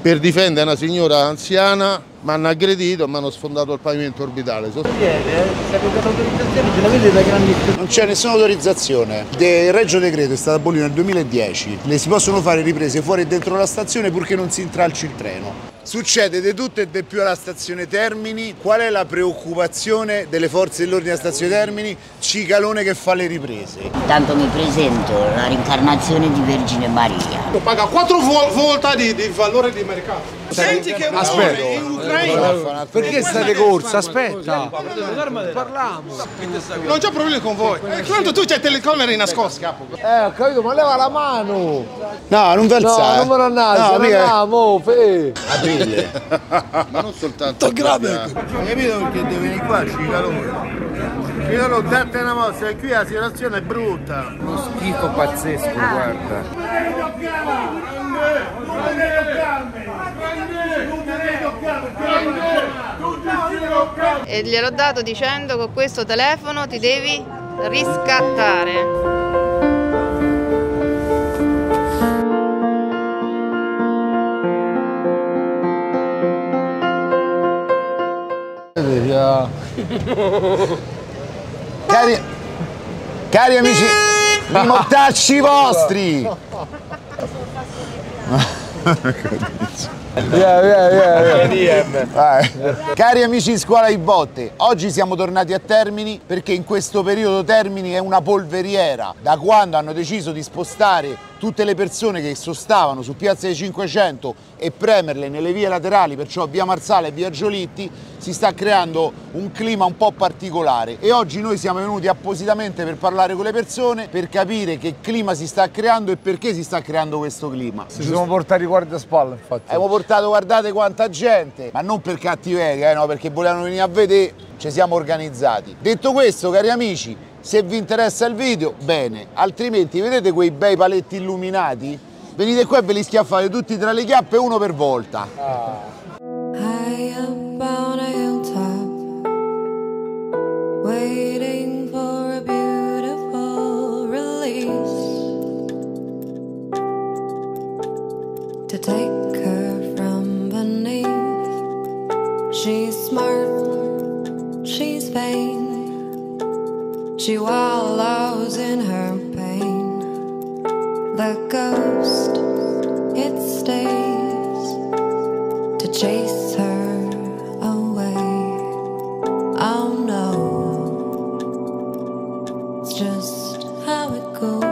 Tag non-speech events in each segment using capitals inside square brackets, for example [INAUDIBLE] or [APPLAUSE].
Per difendere una signora anziana mi hanno aggredito e mi hanno sfondato il pavimento orbitale. Non c'è nessuna autorizzazione. Il Reggio Decreto è stato abolito nel 2010. Le si possono fare riprese fuori e dentro la stazione purché non si intralci il treno. Succede di tutto e di più alla stazione Termini. Qual è la preoccupazione delle forze dell'ordine alla stazione Termini? Cicalone che fa le riprese. Tanto mi presento, la rincarnazione di Vergine Maria. paga 4 volte di, di valore di mercato. Senti che Aspetta. in Ucraina Perché state corsa? Aspetta. Parliamo. non c'è problemi con voi. Eh, Tanto tu c'hai telecamere nascosti, capo. Eh, ho capito, ma leva la mano. No, non vi No, alzare. non me lo annalzi, No, mica- andiamo, fe. Aprile. Ma non soltanto. Hai capito perché devi venire qua, Cicalone? Cicalone, date una mossa, che qui la situazione è brutta. Uno schifo pazzesco, guarda. E gliel'ho dato dicendo con questo telefono ti devi riscattare. [LAUGHS] Cari, cari amici, i mortacci vostri! Via, via, via. Vai. Cari amici di Scuola di Botte, oggi siamo tornati a Termini perché in questo periodo Termini è una polveriera. Da quando hanno deciso di spostare tutte le persone che sostavano su Piazza dei 500 e premerle nelle vie laterali, perciò via Marsale e via Giolitti, si sta creando un clima un po' particolare e oggi noi siamo venuti appositamente per parlare con le persone, per capire che clima si sta creando e perché si sta creando questo clima. Ci siamo portati guardaspalla, infatti. Abbiamo portato, guardate quanta gente, ma non per cattiveria, eh, no, perché volevano venire a vedere, ci siamo organizzati. Detto questo, cari amici, se vi interessa il video, bene, altrimenti vedete quei bei paletti illuminati? Venite qua e ve li schiaffate tutti tra le chiappe, uno per volta. High up on a hilltop, waiting for a beautiful release to take her from beneath. She's smart, she's vain, she wallows in her pain. The ghost, it stays to chase her away. Oh no, it's just how it goes.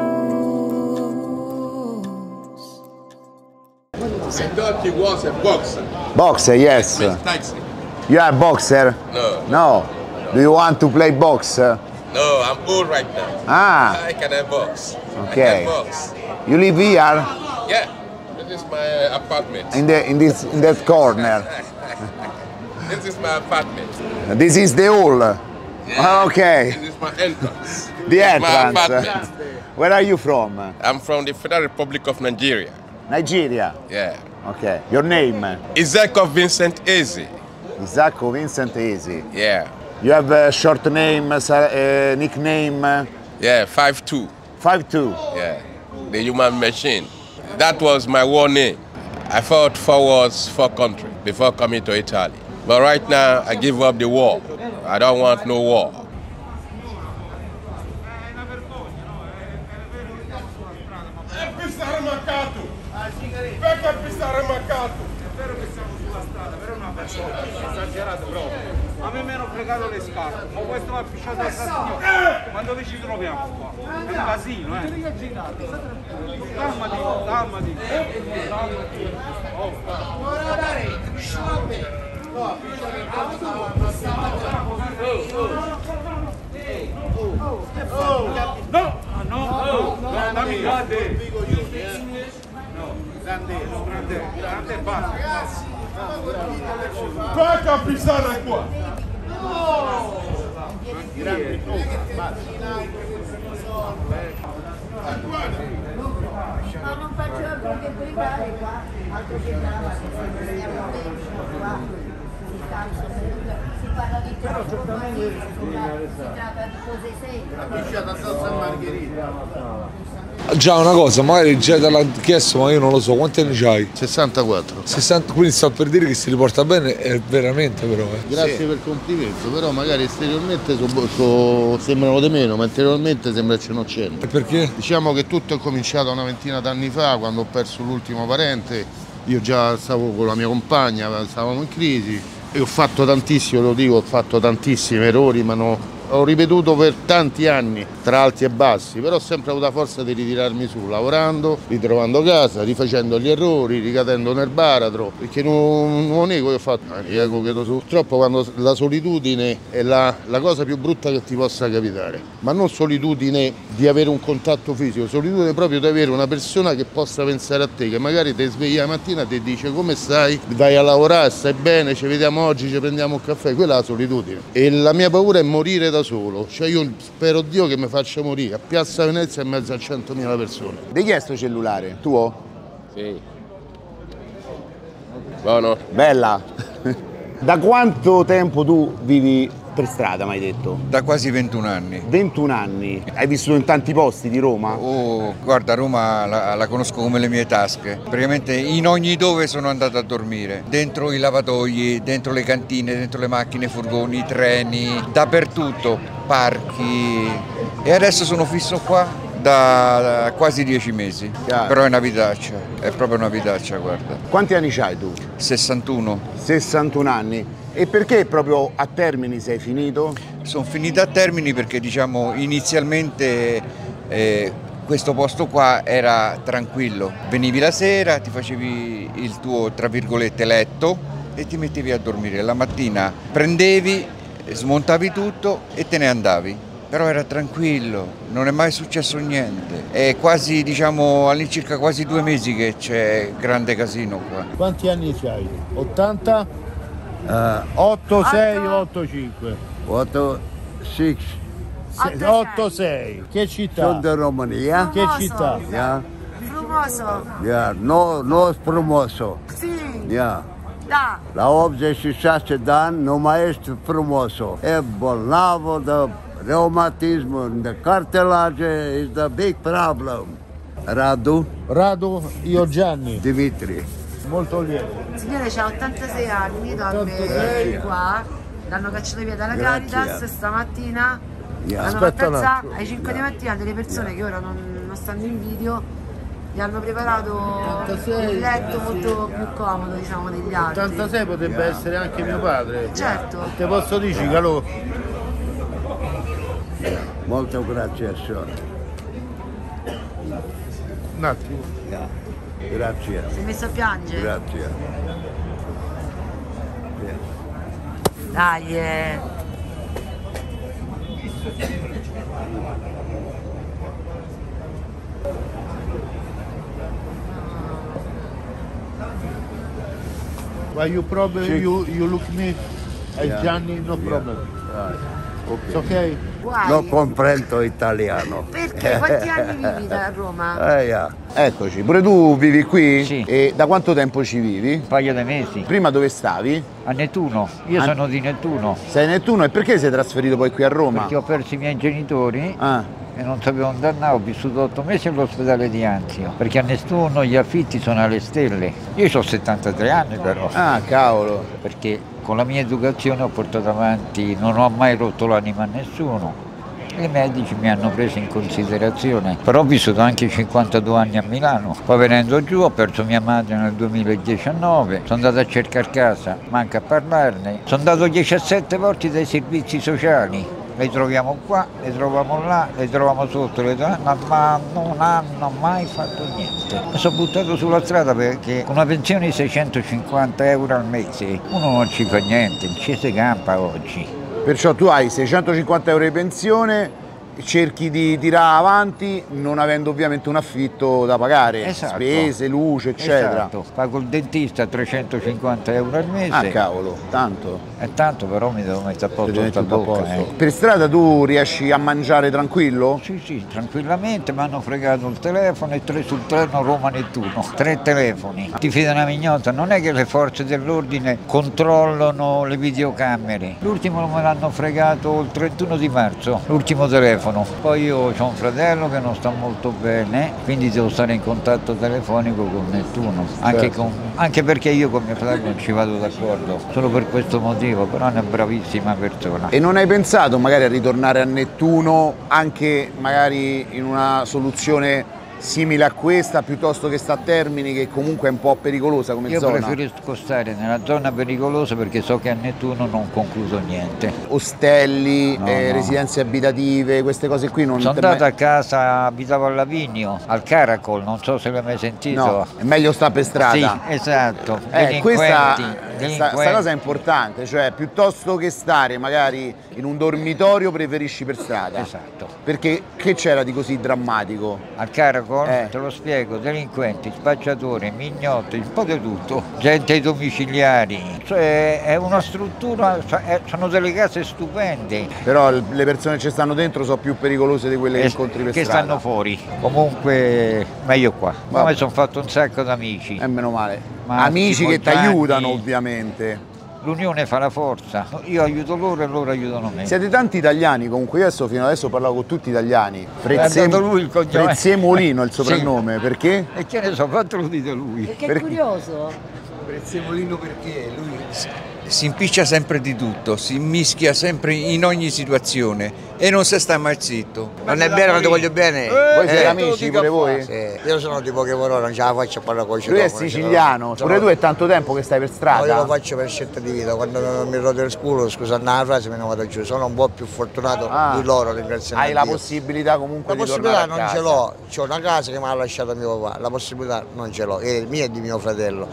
I thought he was a boxer. Boxer, yes. Taxi. You are a boxer? No, No. Do you want to play box? No, I'm old right now. Ah, I cannot box. Okay. I can box. you live here Yeah, this is my apartment. in the in this in that corner. [LAUGHS] This is my apartment. This is the hall. Yeah. Okay. This is my entrance. [LAUGHS] The This is My entrance. apartment. Where are you from? I'm from the Federal Republic of Nigeria. Nigeria. Yeah. Okay. Your name? Isaac Vincent Eze. Isacco Vincent Easy. Yeah. You have a short name, uh, nickname? Yeah, 5'2". 5'2". Yeah. The human machine. That was my war name. I fought four wars, four countries before coming to Italy. But right now, I give up the war. I don't want no war. Fregato le scarpe, ma questo ha pisciato la signora. Ma dove ci troviamo qua? È un casino, eh. Calmati, calmati. calmati. Oh. No, ah, no, no, dammi grande. No, grande, no, grande, grande basta. Perché a pistare qua? Ma non faccio altro che brigare qua, altro che brava, se stiamo dentro qua, si parla di trasformazione, si tratta di cose serie. La pisciata a salsa margherita. Già una cosa, magari già te l'ha chiesto, ma io non lo so, quanti anni c'hai? 64. 60, quindi sta per dire che si riporta bene, è veramente però. eh. Grazie per il complimento, però magari esteriormente so- so- sembrano di meno, ma interiormente sembra che ce non c'è. E perché? Diciamo che tutto è cominciato una ventina d'anni fa, quando ho perso l'ultimo parente. Io già stavo con la mia compagna, stavamo in crisi e ho fatto tantissimo, lo dico, ho fatto tantissimi errori, ma no- ho ripetuto per tanti anni, tra alti e bassi, però ho sempre avuto la forza di ritirarmi su, lavorando, ritrovando casa, rifacendo gli errori, ricadendo nel baratro, perché non, non nego, io ho fatto, eh, ecco che so. purtroppo quando la solitudine è la, la cosa più brutta che ti possa capitare, ma non solitudine di avere un contatto fisico, solitudine proprio di avere una persona che possa pensare a te, che magari ti sveglia la mattina e ti dice come stai, vai a lavorare, stai bene, ci vediamo oggi, ci prendiamo un caffè, quella è la solitudine. E la mia paura è morire da solo, cioè io spero Dio che mi faccia morire a Piazza Venezia in mezzo a 100.000 persone. Di chi è sto cellulare? Tuo? Sì. Buono. Bella. [LAUGHS] da quanto tempo tu vivi per strada, mi hai detto? Da quasi 21 anni. 21 anni. Hai vissuto in tanti posti di Roma? Oh, guarda, Roma la, la conosco come le mie tasche. Praticamente in ogni dove sono andato a dormire. Dentro i lavatoi, dentro le cantine, dentro le macchine, furgoni, treni, dappertutto, parchi. E adesso sono fisso qua da, quasi 10 mesi. Chiaro. Però è una vitaccia, è proprio una vitaccia, guarda. Quanti anni hai tu? 61. 61 anni. E perché proprio a Termini sei finito? Sono finito a Termini perché diciamo inizialmente eh, questo posto qua era tranquillo. Venivi la sera, ti facevi il tuo tra virgolette letto e ti mettevi a dormire. La mattina prendevi, smontavi tutto e te ne andavi. Però era tranquillo, non è mai successo niente. È quasi, diciamo, all'incirca quasi due mesi che c'è grande casino qua. Quanti anni hai? 80? 8, 6, 8, 5. 8, 6. 8, 6. Che città? Sono di Romania. Che città? Yeah. Frumoso. Yeah. No, no frumoso. Sì. Yeah. Da. La 86 de ani nu mai ești frumoso. E bolnavo de reumatism, de cartilage, is the big problem. Radu Radu, io Gianni. Dimitri. Molto lieto. Il signore ha 86 anni, dorme 86. qua. L'hanno cacciato via dalla Grazie. Caritas stamattina. Yeah. L'hanno Aspetta fatta un alzare attimo. alle 5 di mattina delle persone che ora non, non stanno in video. Gli hanno preparato 86, un letto molto più comodo diciamo degli altri. 86 potrebbe essere anche mio padre. Certo. Te posso dire, Calò? Molto grazie, signore. Un attimo. Grazie. Si è messo a piangere? Grazie. Dai, eh. Why you problem? You, you look me as Yeah. Gianni, no Yeah. problem. Right. It's Ok. okay? Guai. Non comprendo italiano. Perché? Quanti anni [LAUGHS] vivi da Roma? Eh, yeah. Eccoci, pure tu vivi qui? Sì. E da quanto tempo ci vivi? Un paio di mesi. Prima dove stavi? A Nettuno. Io Ah. sono di Nettuno. Sei a Nettuno e perché sei trasferito poi qui a Roma? Perché ho perso i miei genitori Ah, e non sapevo dove andare. Ho vissuto otto mesi all'ospedale di Anzio. Perché a Nettuno gli affitti sono alle stelle. Io ho 73 anni però. ah, cavolo. Perché con la mia educazione ho portato avanti, non ho mai rotto l'anima a nessuno. I medici mi hanno preso in considerazione, però ho vissuto anche 52 anni a Milano. Poi venendo giù ho perso mia madre nel 2019, sono andato a cercare casa, manca a parlarne. Sono andato 17 volte dai servizi sociali, le troviamo qua, le troviamo là, le troviamo sotto, le troviamo, ma non hanno mai fatto niente. Mi sono buttato sulla strada perché con una pensione di 650 euro al mese uno non ci fa niente, non ci si campa oggi. Perciò tu hai 650 euro di pensione, cerchi di tirare avanti non avendo ovviamente un affitto da pagare, Esatto. spese, luce, eccetera. Esatto, pago il dentista 350 euro al mese. Ah cavolo, tanto. È tanto però mi devo mettere a posto devi tutta mettere tutto a bocca. posto. eh. Per strada tu riesci a mangiare tranquillo? Sì, sì, tranquillamente mi hanno fregato il telefono e tre sul treno Roma-Nettuno. Tre telefoni. Ti fida una mignota, non è che le forze dell'ordine controllano le videocamere. L'ultimo me l'hanno fregato il 31 di marzo, l'ultimo telefono. Telefono. Poi io ho un fratello che non sta molto bene, quindi devo stare in contatto telefonico con Nettuno, anche, Certo. con- anche perché io con mio fratello non ci vado d'accordo, solo per questo motivo, però è una bravissima persona. E non hai pensato magari a ritornare a Nettuno anche magari in una soluzione simile a questa piuttosto che sta a Termini che comunque è un po' pericolosa come Io zona? preferisco stare nella zona pericolosa perché so che a Nettuno non ho concluso niente. Ostelli, No, eh, no. residenze abitative, queste cose qui non Sono te mai- andato a casa, abitavo a Lavinio, al Caracol, non so se l'hai mai sentito. No, è meglio sta per strada. Sì, esatto. Eh, questa, sta, sta cosa è importante, cioè piuttosto che stare magari in un dormitorio preferisci per strada. Esatto. Perché che c'era di così drammatico? Al Caracol, Eh. te lo spiego, delinquenti, spacciatori, mignotti, un po' di tutto, gente ai domiciliari, cioè è una struttura, cioè, sono delle case stupende. Però le persone che ci stanno dentro sono più pericolose di quelle che Eh, incontri per che strada. stanno fuori. Comunque meglio qua. Ma mi sono fatto un sacco d'amici. E meno male. Ma Amici che ti aiutano ovviamente. L'unione fa la forza. Io aiuto loro e loro aiutano me. Siete tanti italiani comunque, io adesso fino adesso parlavo con tutti italiani. È dato lui il cognome. Prezzemolino il [LAUGHS] Sì. soprannome, perché? E che ne so, fatelo dite lui. Perché è Perché- curioso. Prezzemolino perché lui si impiccia sempre di tutto, si mischia sempre in ogni situazione e non si sta mai zitto. Non è vero, non ti voglio bene. Voi siete Eh, amici pure voi? Sì, io sono di poche parole, non ce la faccio a parlare con i Lui è siciliano, pure tu è tanto tempo che stai per No, io strada. lo faccio per scelta di vita, quando mi rode il culo, scusate la frase, me ne vado giù, sono un po' più fortunato Ah. di loro, ringraziando Hai la Dio. possibilità comunque La di possibilità non ce l'ho, c'ho una casa che mi ha lasciato mio papà, la possibilità non ce l'ho, è mia e di mio fratello,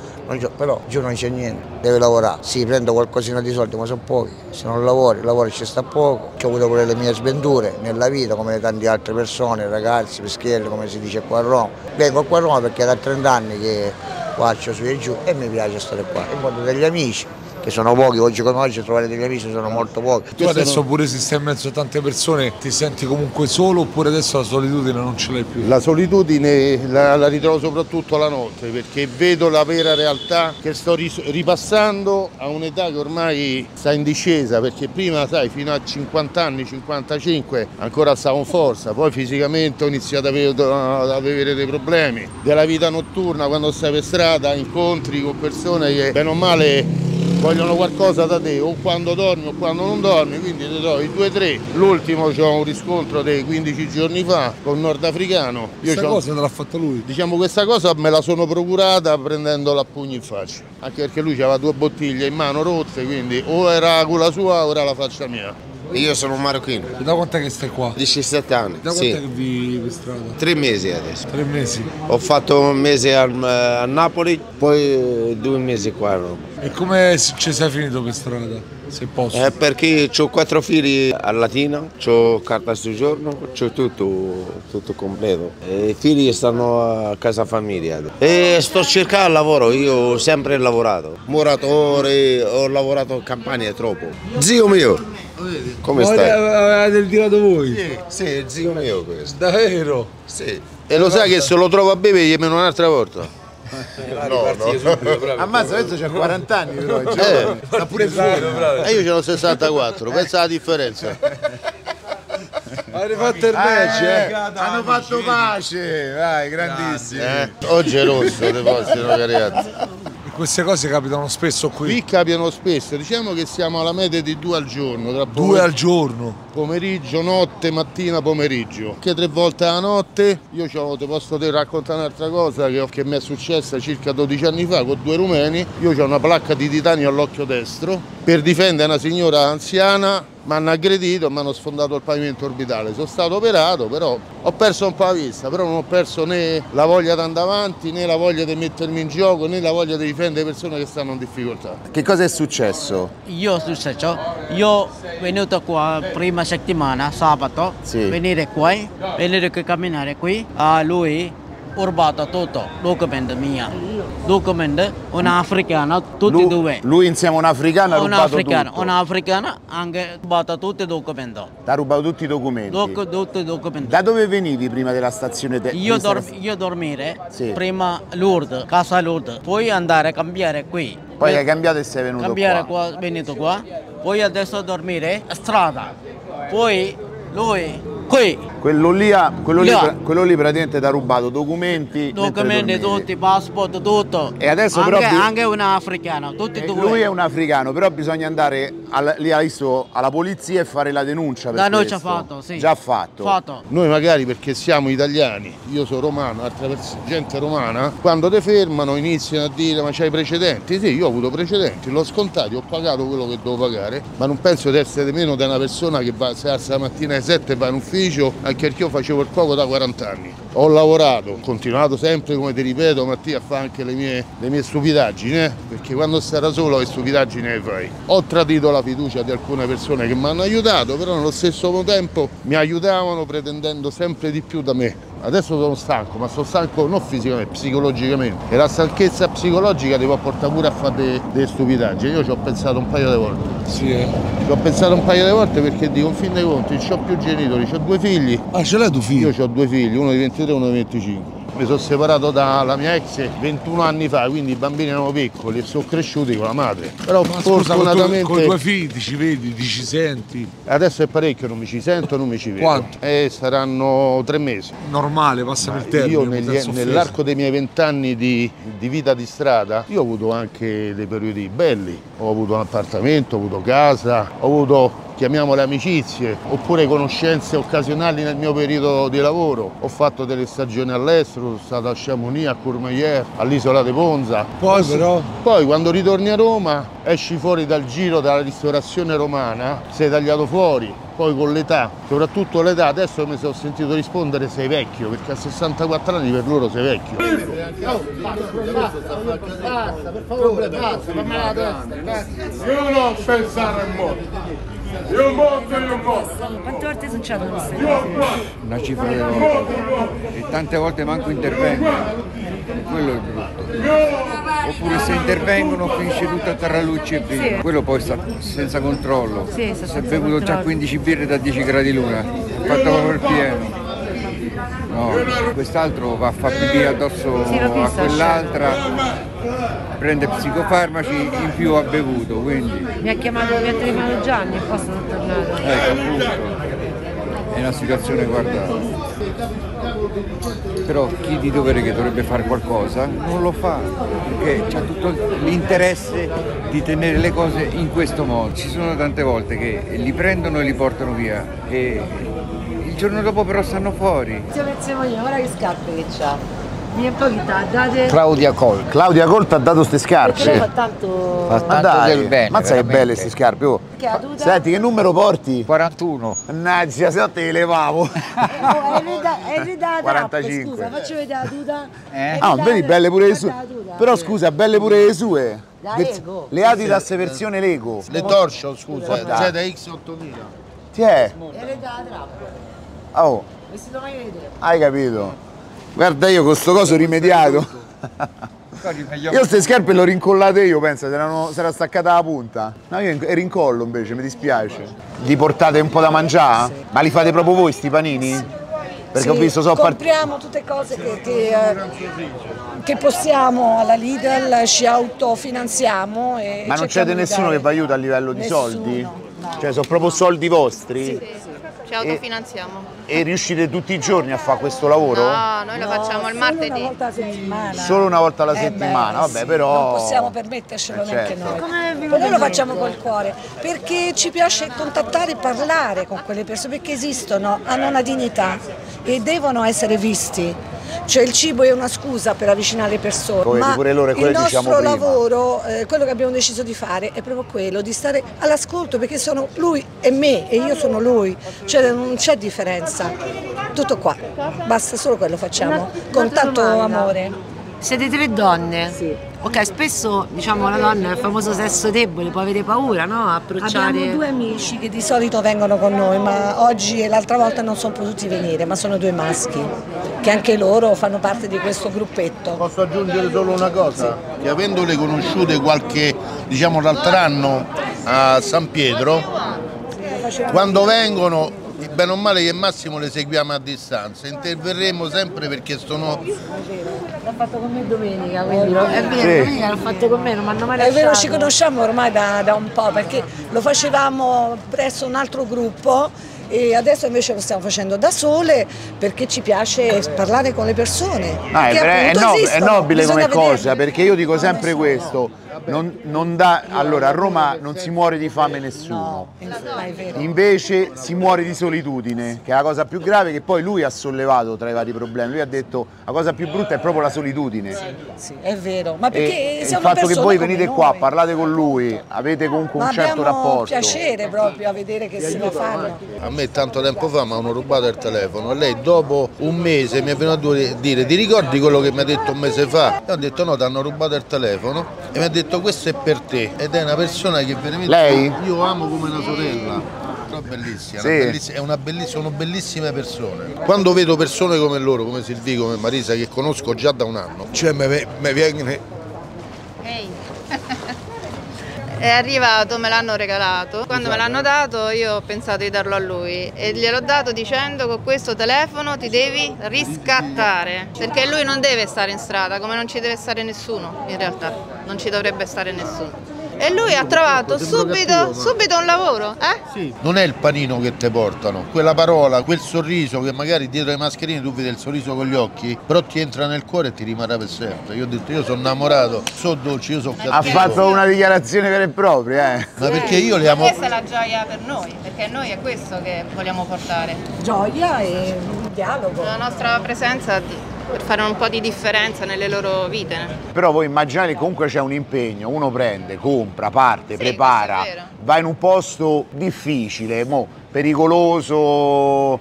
però giù non c'è niente, deve lavorare, sì prendo qualcosina di soldi ma sono pochi, se non lavori, lavori ci sta poco, ho avuto pure le mie sventure nella vita come tante altre persone, ragazzi, peschieri come si dice qua a Roma, vengo qua a Roma perché da 30 anni che faccio su e giù e mi piace stare qua, incontro degli amici che sono pochi, oggi come oggi trovare degli amici sono molto pochi. Tu adesso pure se stai in mezzo a tante persone ti senti comunque solo oppure adesso la solitudine non ce l'hai più? La solitudine la, la ritrovo soprattutto la notte perché vedo la vera realtà che sto ripassando a un'età che ormai sta in discesa perché prima sai fino a 50 anni, 55 ancora stavo in forza, poi fisicamente ho iniziato ad avere, ad avere dei problemi. Della vita notturna quando stai per strada incontri con persone che bene o male vogliono qualcosa da te o quando dormi o quando non dormi, quindi ti trovi due o tre. L'ultimo c'ho un riscontro dei 15 giorni fa con un nordafricano. Questa c'ho- cosa te l'ha fatta lui? Diciamo questa cosa me la sono procurata prendendola a pugni in faccia, anche perché lui aveva due bottiglie in mano rotte, quindi o era quella sua o era la faccia mia. Io sono un marocchino. Da quant'è che stai qua? 17 anni. Da sì. quant'è che vivi strada? Tre mesi adesso. Tre mesi. Ho fatto un mese a, a Napoli, poi eh, due mesi qua a Roma. E come ci sei finito per strada? Se posso. Eh, perché ho quattro figli a Latina, ho carta soggiorno, ho tutto, tutto completo. E I figli stanno a casa famiglia. E sto cercando lavoro, io ho sempre lavorato. Muratore, ho lavorato in campagna troppo. Zio mio, come stai? Avete tirato voi? Sì, sì, zio mio questo. Davvero? Sì. E lo sai che se lo trovo a bere gli meno un'altra volta? No, no. Ammazza, adesso c'ha 40 anni però, è Eh. sta pure fuori. E io ce l'ho 64, pensa alla differenza. [LAUGHS] Avete fatto il match, eh? Hanno fatto pace, vai, grandissimi. Eh, Oggi è rosso, le poste sono cariate. E queste cose capitano spesso qui. Qui capitano spesso, diciamo che siamo alla media di due al giorno. Tra Due al giorno. Pomeriggio, notte, mattina, pomeriggio. Anche tre volte alla notte. Io ti posso te raccontare un'altra cosa che, che mi è successa circa 12 anni fa con due rumeni. Io ho una placca di titanio all'occhio destro. Per difendere una signora anziana mi hanno aggredito e mi hanno sfondato il pavimento orbitale. Sono stato operato, però ho perso un po' la vista, però non ho perso né la voglia di andare avanti, né la voglia di mettermi in gioco, né la voglia di difendere persone che stanno in difficoltà. Che cosa è successo? Io successo, io venuto qua prima settimana, sabato, Sì. venire qua, venire qui camminare qui, a lui ha rubato tutto, documento mia, documento, un'africana, tutti e due. Lui insieme a un'africana ha rubato tutto. un'africana anche rubato tutti i documenti. Ti ha rubato tutti i documenti. Doc- tutti i documenti. Da dove venivi prima della stazione te- Io, dorm- io dormire, Sì. prima Lourdes, casa Lourdes, poi andare a cambiare qui. Poi hai cambiato e sei venuto cambiare qua. qua, venuto qua, poi adesso dormire a strada, poi lui Qui. Quello lì, ha- quello lì, quello lì praticamente ti ha rubato documenti. Documenti tutti, passport, tutto. E adesso anche, però anche un africano, tutti e Eh, due. Lui è un africano, però bisogna andare al- lì adesso alla polizia e fare la denuncia. Per La denuncia questo. fatto, sì. Già fatto. Fatto. Noi magari perché siamo italiani, io sono romano, altra gente romana, quando ti fermano iniziano a dire ma c'hai precedenti? Sì, io ho avuto precedenti, l'ho scontato, ho pagato quello che devo pagare, ma non penso di essere meno di una persona che va, si alza la mattina alle 7 e va in ufficio, anche perché io facevo il cuoco da 40 anni. Ho lavorato, ho continuato sempre, come ti ripeto, Mattia fare anche le mie, le mie stupidaggini, eh? perché quando sarà solo le stupidaggini le fai. Ho tradito la fiducia di alcune persone che mi hanno aiutato, però nello stesso tempo mi aiutavano pretendendo sempre di più da me. Adesso sono stanco, ma sono stanco non fisicamente, psicologicamente. E la stanchezza psicologica ti può portare pure a fare delle stupidaggini. Io ci ho pensato un paio di volte. Sì, eh. Ci ho pensato un paio di volte perché dico, in fin dei conti, non ho più genitori, ho due figli. Ah, ce l'hai tu figli? Io ho due figli, uno di 22 1,23 1,25. Mi sono separato dalla mia ex 21 anni fa, quindi i bambini erano piccoli e sono cresciuti con la madre. Però Ma fortunatamente. Con i tuoi figli ci vedi, ti ci senti? Adesso è parecchio, non mi ci sento, non mi ci vedo. Quanto? Eh, saranno tre mesi. Normale, passa per termine. Io negli, nell'arco dei miei vent'anni di, di vita di strada, io ho avuto anche dei periodi belli. Ho avuto un appartamento, ho avuto casa, ho avuto chiamiamole amicizie, oppure conoscenze occasionali nel mio periodo di lavoro. Ho fatto delle stagioni all'estero, sono stato a Chamonix, a Courmayeur, all'isola di Ponza. Poi però... Poi quando ritorni a Roma, esci fuori dal giro della ristorazione romana, sei tagliato fuori. Poi con l'età, soprattutto l'età, adesso mi sono sentito rispondere sei vecchio, perché a 64 anni per loro sei vecchio. Basta, per favore, basta, fammi la testa. Io non pensare a morte. Io morto, io morto. Quante volte succedono queste cose? Una cifra di volte. E tante volte manco intervengono. Quello è il brutto. Oppure se intervengono finisce tutto a tarralucci e via. Sì. Quello poi sta senza controllo. Sì, sta si è senza bevuto già controllo. 15 birre da 10 gradi l'una, ha fatto proprio il pieno. No, quest'altro va a far pipì addosso a quell'altra, prende psicofarmaci, in più ha bevuto, quindi Mi ha chiamato, mi ha telefonato Gianni e poi sono tornato. ecco appunto. È una situazione, guarda. Però chi di dovere che dovrebbe fare qualcosa non lo fa, perché ha tutto l'interesse di tenere le cose in questo modo. Ci sono tante volte che li prendono e li portano via e giorno dopo però stanno fuori. Zio Pezzemolino, guarda che scarpe che c'ha. Vieni un po' che t'ha date. Claudia Col. Claudia Col ti ha dato ste Perché lei fa scarpe. tanto. Ma tanto dai, del bene, mazza che veramente. belle ste scarpe. Oh. Che ha tuta? Senti, che numero porti? 41. Mannaggia, se no te le levavo. [LAUGHS] Oh, è ridata, è ridata 45. Scusa, faccio vedere la tuta. È Ah, vedi, belle pure le sue. Però scusa, belle pure le sue. La Lego. Le Adidas versione Lego. Le torcio, scusa, Guarda. ZX 8000. Ti è? È ridata trappola. Oh, Vestito mai vedere. hai capito? Guarda io con sto coso rimediato. Io queste scarpe le ho rincollate io, pensa, si si era staccata la punta. No, io ero in collo invece, mi dispiace. Li portate un po' da mangiare? Ma li fate proprio voi sti panini? Perché ho Sì, visto so compriamo tutte cose che, che, eh, che possiamo alla Lidl, ci autofinanziamo. E Ma non c'è nessuno che vi aiuta a livello di Nessuno, soldi? no. Cioè sono proprio soldi vostri? Ci autofinanziamo. E riuscite tutti i giorni a fare questo lavoro? No, noi lo facciamo il martedì. Una volta alla settimana. Solo una volta alla Eh settimana, beh, vabbè sì, però... Non possiamo permettercelo Eh, neanche certo. noi. Come in lo facciamo col cuore, perché ci piace contattare e parlare con quelle persone, perché esistono, hanno una dignità e devono essere visti. Cioè il cibo è una scusa per avvicinare le persone, Poi ma pure loro il nostro diciamo prima. lavoro, eh, quello che abbiamo deciso di fare è proprio quello, di stare all'ascolto, perché sono lui e me e io sono lui, cioè non c'è differenza. Tutto qua, basta solo quello facciamo, con tanto amore. Siete tre donne? Sì. Ok, spesso diciamo la donna è il famoso sesso debole, può avere paura, no? A Approcciare. Abbiamo due amici che di solito vengono con noi, ma oggi e l'altra volta non sono potuti venire, ma sono due maschi, che anche loro fanno parte di questo gruppetto. Posso aggiungere solo una cosa? Che avendole conosciute qualche, diciamo l'altro anno a San Pietro, quando vengono, bene o male io e Massimo le seguiamo a distanza, interverremo sempre perché sono... L'ha fatto con me domenica, quindi è vero, Sì. domenica l'ha fatto con me, non mi hanno mai È vero, lasciato. ci conosciamo ormai da, da un po' perché lo facevamo presso un altro gruppo e adesso invece lo stiamo facendo da sole perché ci piace parlare con le persone. Ah, è, che è appunto no- è nobile come bisogna cosa, vederle. perché io dico sempre questo. Non, non dà, allora a Roma non si muore di fame nessuno, invece si muore di solitudine, che è la cosa più grave che poi lui ha sollevato tra i vari problemi. Lui ha detto la cosa più brutta è proprio la solitudine. Sì, è vero, ma E perché il siamo fatto che voi venite noi. qua, parlate con lui, avete comunque Ma un certo abbiamo rapporto. piacere proprio a vedere che si fanno. A me tanto tempo fa mi hanno rubato il telefono e lei dopo un mese mi è venuto a dire ti ricordi quello che mi ha detto un mese fa? E ho detto no, ti hanno rubato il telefono e mi ha detto questo è per te ed è una persona che veramente Lei? io amo come una sorella. Però è bellissima, Sì. una bellissima- è una belliss- sono bellissime persone. Quando vedo persone come loro, come Silvi, come Marisa, che conosco già da un anno, cioè mi viene È arrivato, me l'hanno regalato. Quando me l'hanno dato io ho pensato di darlo a lui e gliel'ho dato dicendo con questo telefono ti devi riscattare. Perché lui non deve stare in strada, come non ci deve stare nessuno in realtà. Non ci dovrebbe stare nessuno. E lui ha trovato subito, subito un lavoro, eh? Non è il panino che ti portano, quella parola, quel sorriso che magari dietro le mascherine tu vedi il sorriso con gli occhi, però ti entra nel cuore e ti rimarrà per sempre. Io ho detto io sono innamorato, sono dolce, io sono cattivo. Ha fatto una dichiarazione vera e propria, eh. Ma perché io le amo. Questa è la gioia per noi, perché noi è questo che vogliamo portare. Gioia e dialogo. La nostra presenza di- per fare un po' di differenza nelle loro vite. Però voi immaginate che comunque c'è un impegno, uno prende, compra, parte, prepara, è vero. va in un posto difficile, mo, pericoloso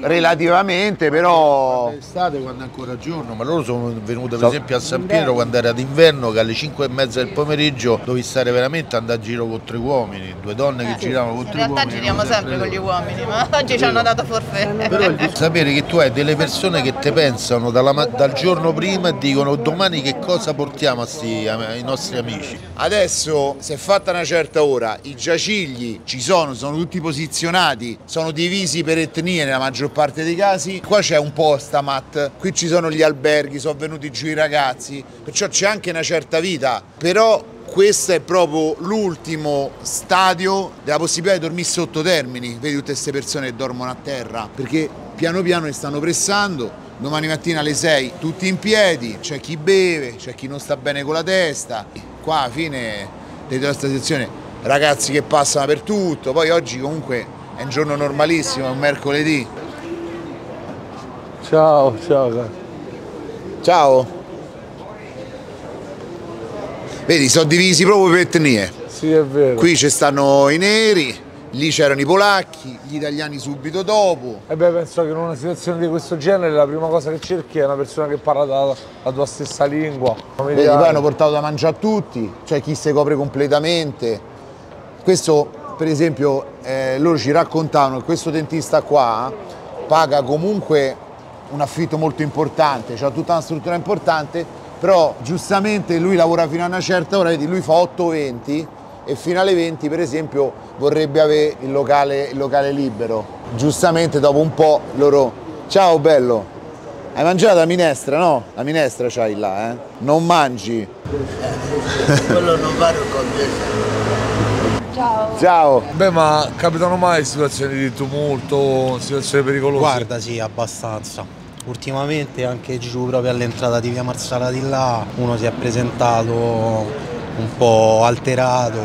relativamente, però Estate quando è ancora giorno, ma loro sono venute per esempio a San Pietro quando era d'inverno che alle 5 e mezza del pomeriggio dovevi stare veramente andare a giro con tre uomini, due donne che giravano con In tre realtà uomini. giriamo sempre con gli uomini, ma [LAUGHS] oggi ci hanno dato forfè. Sapere che tu hai delle persone che ti pensano dalla ma- dal giorno prima e dicono domani che cosa portiamo a sti- ai nostri amici. adesso si è fatta una certa ora, i giacigli ci sono, sono tutti posizionati, sono divisi per etnie nella maggior parte dei casi. Qua c'è un postamat, qui ci sono gli alberghi, sono venuti giù i ragazzi, perciò c'è anche una certa vita, però questo è proprio l'ultimo stadio della possibilità di dormire sotto termini. Vedi tutte queste persone che dormono a terra, perché piano piano li stanno pressando. Domani mattina alle 6 tutti in piedi, c'è chi beve, c'è chi non sta bene con la testa. Qua alla fine dentro questa situazione ragazzi che passano per tutto, poi oggi comunque è un giorno normalissimo, è un mercoledì. Ciao, ciao. Ciao. Vedi, sono divisi proprio per etnie. Sì, è vero. Qui ci stanno i neri, lì c'erano i polacchi, gli italiani subito dopo. E beh, penso che in una situazione di questo genere la prima cosa che cerchi è una persona che parla la, la tua stessa lingua. Vedi, poi hanno portato da mangiare a tutti, c'è chi si copre completamente. Questo, per esempio, eh, loro ci raccontavano che questo dentista qua paga comunque un affitto molto importante, c'ha tutta una struttura importante, però giustamente lui lavora fino a una certa ora, vedi, lui fa 8-20 e fino alle 20 per esempio vorrebbe avere il locale, il locale libero. Giustamente dopo un po' loro... Ciao bello, hai mangiato la minestra, no? La minestra c'hai là, eh? Non mangi. Quello non vale con Ciao. Ciao. Beh, ma capitano mai situazioni di tumulto, situazioni pericolose? Guarda, sì, abbastanza. Ultimamente anche giù proprio all'entrata di via Marsala di là uno si è presentato un po' alterato,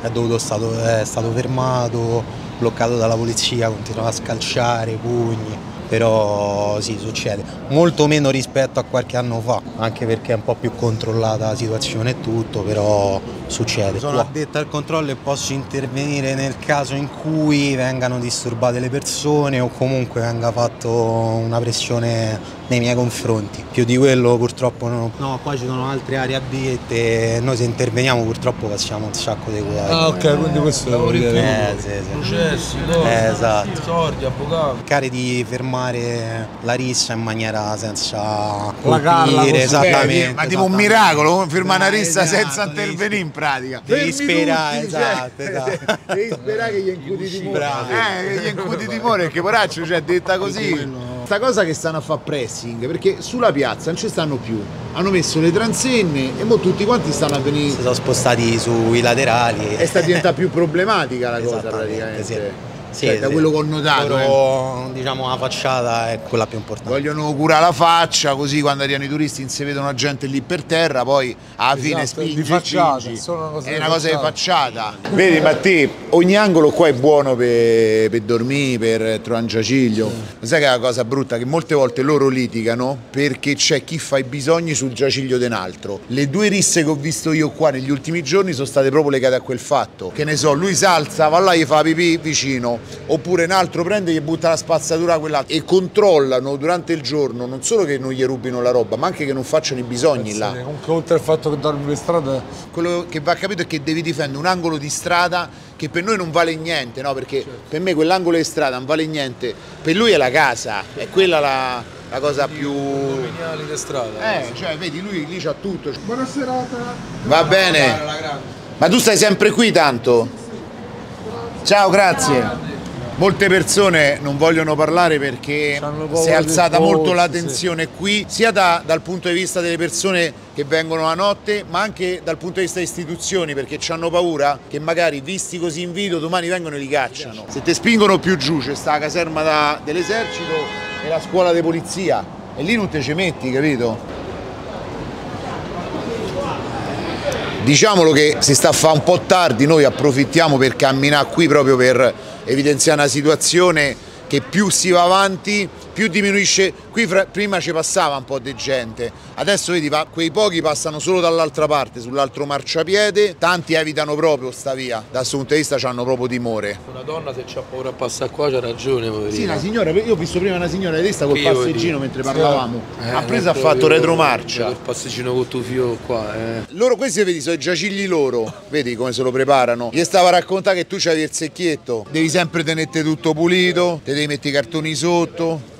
è, dovuto stato, è stato fermato, bloccato dalla polizia, continuava a scalciare, pugni. Però sì, succede. Molto meno rispetto a qualche anno fa, anche perché è un po' più controllata la situazione e tutto, però succede. Sono addetto al controllo e posso intervenire nel caso in cui vengano disturbate le persone o comunque venga fatto una pressione nei miei confronti. Più di quello purtroppo no. No, qua ci sono altre aree addette e noi se interveniamo purtroppo passiamo un sacco di guai. Ah, ok, quindi questo è Eh, eh, sì, sì. Processi, Eh, esatto. sordi, avvocati. Cercare di fermare la rissa in maniera senza colpire, così. esattamente. Eh, ma tipo un miracolo, firmare una rissa Esatto, senza intervenire in pratica. Devi sperare, tutti, esatto, cioè, [LAUGHS] esatto. Devi sperare che gli incuti timore. Eh, che gli incuti timore, perché poraccio, cioè, detta così. Sta cosa che stanno a fare pressing, perché sulla piazza non ci stanno più. Hanno messo le transenne e mo tutti quanti stanno a venire. Si sono spostati sui laterali. E sta diventando [LAUGHS] più problematica la cosa praticamente. sì. Sì, Cioè, da sì. quello che ho notato. eh. Loro, diciamo, la facciata è quella più importante. Vogliono curare la faccia, così quando arrivano i turisti non si vedono la gente lì per terra, poi alla fine Esatto, spingi, di facciata, spingi. sono una cosa è una cosa di facciata. Vedi Matti, ogni angolo qua è buono per, per dormire, per trovare un giaciglio. Ma sai che è la cosa brutta? Che molte volte loro litigano perché c'è chi fa i bisogni sul giaciglio di un altro. Le due risse che ho visto io qua negli ultimi giorni sono state proprio legate a quel fatto. Che ne so, lui si alza, va là e gli fa pipì vicino, oppure un altro prende e gli butta la spazzatura a quell'altro. E controllano durante il giorno non solo che non gli rubino la roba, ma anche che non facciano i bisogni là. Comunque oltre al fatto che dormi per strada Quello che va capito è che devi difendere un angolo di strada che per noi non vale niente, no? Perché Certo. per me quell'angolo di strada non vale niente, per lui è la casa, è quella la, la cosa più. condominiali di strada. Eh, cioè, vedi, lui lì c'ha tutto. Buona serata. Va bene. Ma tu stai sempre qui tanto? Ciao, grazie. Molte persone non vogliono parlare perché si è alzata del molto pozzo, la sì. tensione qui, sia da- dal punto di vista delle persone che vengono la notte, ma anche dal punto di vista delle istituzioni, perché hanno paura che magari visti così in video domani vengono e li cacciano. Se te spingono più giù c'è sta la caserma dell'esercito e la scuola di polizia e lì non te ci metti, capito? Diciamolo che si sta a fare un po' tardi, noi approfittiamo per camminare qui proprio per evidenziare una situazione che più si va avanti, più diminuisce. Qui fra- prima ci passava un po' di gente, adesso vedi va- quei pochi passano solo dall'altra parte, sull'altro marciapiede, tanti evitano proprio sta via, da questo punto di vista hanno proprio timore. Una donna se c'ha paura a passare qua c'ha ragione, poverina. Sì, una signora, io ho visto prima una signora di testa col Io, passeggino mentre Sì. parlavamo, Eh, ha preso e ha fatto retromarcia. Il passeggino con tuo figlio qua, eh. Loro questi vedi sono i giacigli loro, vedi come se lo preparano. Gli stava a raccontare che tu c'avevi il secchietto, devi sempre tenerte tutto pulito, te devi mettere i cartoni sotto.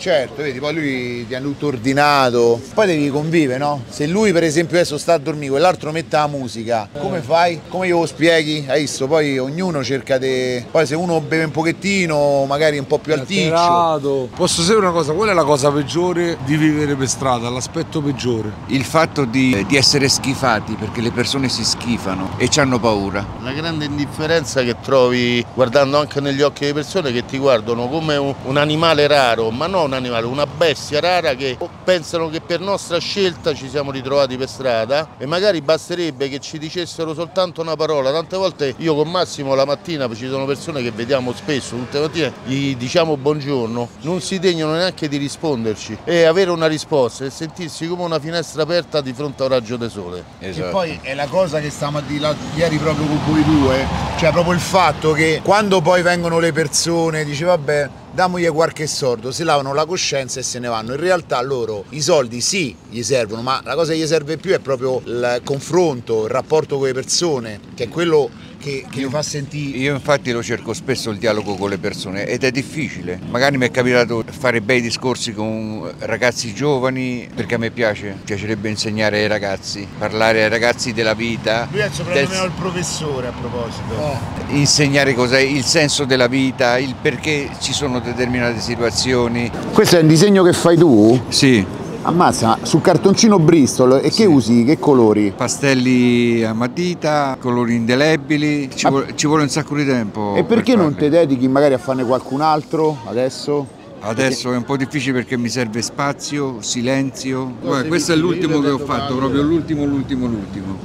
Certo, vedi, poi lui ti ha tutto ordinato, poi devi convivere, no? Se lui per esempio adesso sta a dormire, quell'altro mette la musica, come fai? Come glielo spieghi? Hai visto? Poi ognuno cerca di... Poi se uno beve un pochettino, magari un po' più alticcio. Posso sapere una cosa, qual è la cosa peggiore di vivere per strada, l'aspetto peggiore? Il fatto di, di essere schifati perché le persone si schifano e ci hanno paura. La grande indifferenza che trovi guardando anche negli occhi delle persone che ti guardano come un, un animale raro, ma non un animale, una bestia rara che pensano che per nostra scelta ci siamo ritrovati per strada e magari basterebbe che ci dicessero soltanto una parola. Tante volte io con Massimo la mattina ci sono persone che vediamo spesso, tutte le mattine gli diciamo buongiorno, non si degnano neanche di risponderci e avere una risposta e sentirsi come una finestra aperta di fronte a un raggio di sole. Che poi è la cosa che stavamo a dire ieri proprio con voi due, cioè proprio il fatto che quando poi vengono le persone, dice vabbè, damogli qualche sordo, si lavano la coscienza e se ne vanno. In realtà loro i soldi sì gli servono, ma la cosa che gli serve più è proprio il confronto, il rapporto con le persone, che è quello che, che li fa sentire. Io infatti lo cerco spesso il dialogo con le persone ed è difficile. Magari mi è capitato fare bei discorsi con ragazzi giovani perché a me piace, piacerebbe insegnare ai ragazzi, parlare ai ragazzi della vita, Lui è del- soprannominato il professore a proposito. insegnare cos'è il senso della vita, il perché ci sono determinate situazioni. Questo è un disegno che fai tu? Sì. Ammazza, sul cartoncino Bristol e che usi? Che colori? Pastelli a matita, colori indelebili, ci, vuole, ci vuole un sacco di tempo. E perché per non ti dedichi magari a farne qualcun altro adesso? Adesso è un po' difficile perché mi serve spazio, silenzio. Guarda, questo è l'ultimo che ho fatto, proprio l'ultimo, l'ultimo, l'ultimo.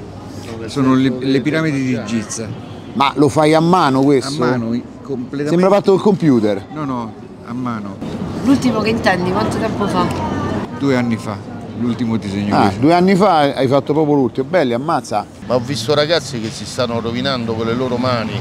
Sono le, le piramidi di Giza. Ma lo fai a mano A questo? mano, i- completamente. Sembra fatto col computer. No, no, a mano. L'ultimo che intendi, quanto tempo fa? Due anni fa, l'ultimo disegno Ah, due anni fa hai fatto proprio l'ultimo. Belli, ammazza. Ma ho visto ragazzi che si stanno rovinando con le loro mani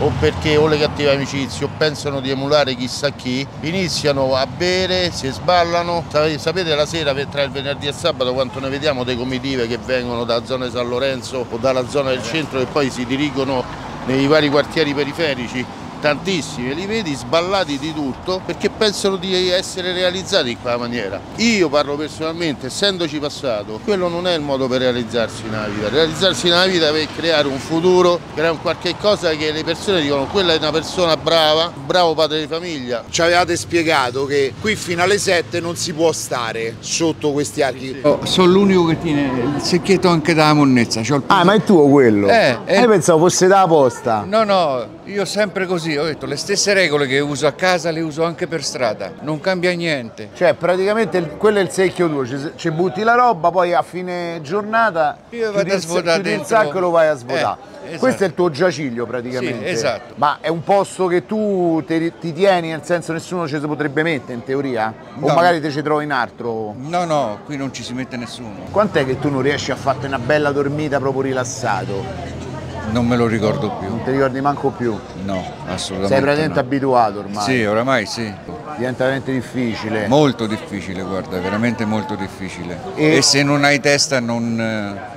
o perché o le cattive amicizie o pensano di emulare chissà chi, iniziano a bere, si sballano. Sa- Sapete la sera tra il venerdì e il sabato quanto ne vediamo dei comitive che vengono dalla zona di San Lorenzo o dalla zona del centro e poi si dirigono nei vari quartieri periferici tantissimi, li vedi sballati di tutto perché pensano di essere realizzati in quella maniera. Io parlo personalmente, essendoci passato, quello non è il modo per realizzarsi nella vita. Realizzarsi nella vita per creare un futuro, creare un qualche cosa che le persone dicono quella è una persona brava, un bravo padre di famiglia. Ci avevate spiegato che qui fino alle 7 non si può stare sotto questi archi. Oh, sono l'unico che tiene il secchietto anche dalla monnezza. c'ho il Ah, ma è tuo quello? Eh, eh. Io pensavo fosse da posta. No, no, io sempre così, ho detto le stesse regole che uso a casa le uso anche per strada, non cambia niente. Cioè, praticamente il- quello è il secchio tuo, ci, ci butti la roba, poi a fine giornata Io vado chiudi a il- svuotare chiudi il sacco e lo vai a svuotare. Eh, esatto. Questo è il tuo giaciglio praticamente. Sì, esatto. Ma è un posto che tu te- ti tieni, nel senso nessuno ci si potrebbe mettere in teoria? O No. magari te ci trovi in altro? No, no, qui non ci si mette nessuno. Quant'è che tu non riesci a farti una bella dormita proprio rilassato? Non me lo ricordo più. Non ti ricordi manco più? No, assolutamente. Sei praticamente no. abituato ormai. Sì, oramai sì. Diventa veramente difficile. Molto difficile, guarda, veramente molto difficile. E- E, se non hai testa non, eh,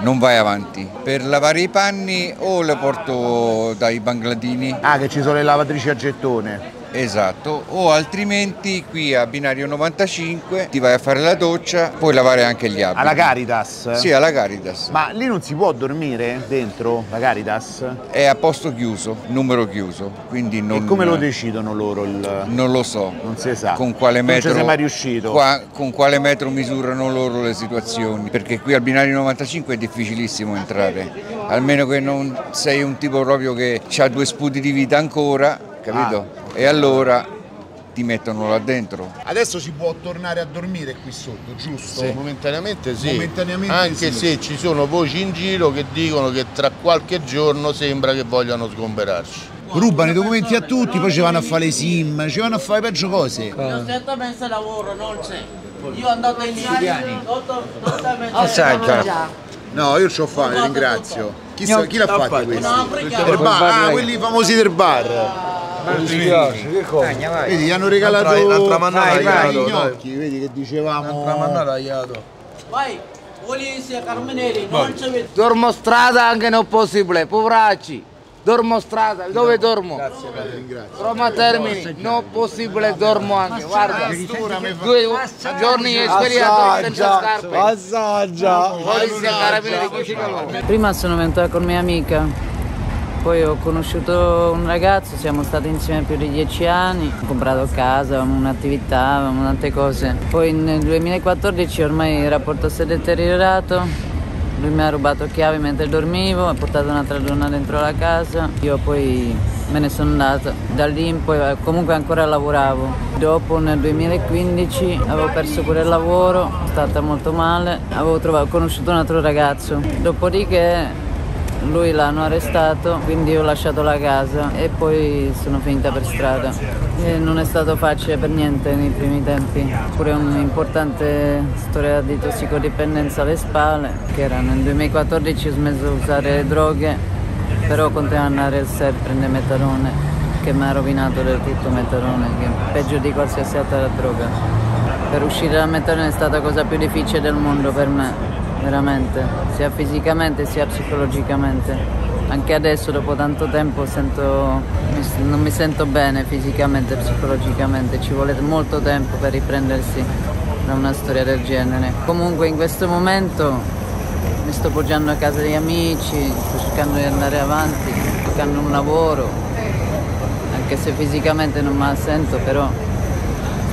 non vai avanti. Per lavare i panni o le porto dai bangladini. Ah, che ci sono le lavatrici a gettone. Esatto, o altrimenti qui a binario 95 ti vai a fare la doccia, puoi lavare anche gli abiti. Alla Caritas? Sì, alla Caritas. Ma lì non si può dormire dentro la Caritas? È a posto chiuso, numero chiuso, quindi non... E come lo decidono loro? Il... Non lo so. Non si sa. Con quale Non ci metro, sei mai riuscito? qua- con quale metro misurano loro le situazioni? Perché qui al binario 95 è difficilissimo entrare, almeno che non sei un tipo proprio che ha due sputi di vita ancora, capito? Ah, E allora ti mettono là dentro. Adesso si può tornare a dormire qui sotto, giusto? Momentaneamente sì, Momentaneamente anche sì. se ci sono voci in giro che dicono che tra qualche giorno sembra che vogliano sgomberarci. Rubano i documenti a tutti, poi ci vanno a fare le sim, ci vanno a fare peggio cose. Io sette mesi lavoro, non c'è. Io andato in Siciliani. Assaggia. No, io c'ho fame, ringrazio. Chi, chi l'ha fatto questo? Ah, quelli famosi del bar. Mi spiace, che cosa? Vedi, gli hanno regalato Un'altra- un'altra mannata Vai, vai, aiato, gli gnocchi, vedi che dicevamo. Vai, polizia, carabinieri, non c'è vedo. Dormo strada anche non possibile, poveracci. Dormo strada, dove dormo? Roma Termini, non possibile, dormo anche. Guarda, due giorni di esperienza senza scarpe. Assaggia. Polizia, carabinieri, cucina Prima sono venuta con mia amica, poi ho conosciuto un ragazzo, siamo stati insieme più di dieci anni, ho comprato casa, avevamo un'attività, avevamo tante cose. Poi nel 2014 ormai il rapporto si è deteriorato, lui mi ha rubato chiavi mentre dormivo, ha portato un'altra donna dentro la casa, io poi me ne sono andata. Da lì in poi eh, comunque ancora lavoravo. Dopo nel 2015 avevo perso pure il lavoro, sono stata molto male, avevo trovato- conosciuto un altro ragazzo. Dopodiché lui l'hanno arrestato, quindi ho lasciato la casa e poi sono finita per strada. E non è stato facile per niente nei primi tempi, pure un'importante storia di tossicodipendenza alle spalle, che era nel 2014 ho smesso di usare droghe, però continuo ad andare al SER, prende metalone, che mi ha rovinato del tutto metalone, che è peggio di qualsiasi altra droga. Per uscire dal metalone è stata la cosa più difficile del mondo per me, veramente, sia fisicamente sia psicologicamente. Anche adesso, dopo tanto tempo, sento- non mi sento bene fisicamente e psicologicamente, ci vuole molto tempo per riprendersi da una storia del genere. Comunque in questo momento mi sto poggiando a casa degli amici, sto cercando di andare avanti, cercando un lavoro, anche se fisicamente non me la sento, però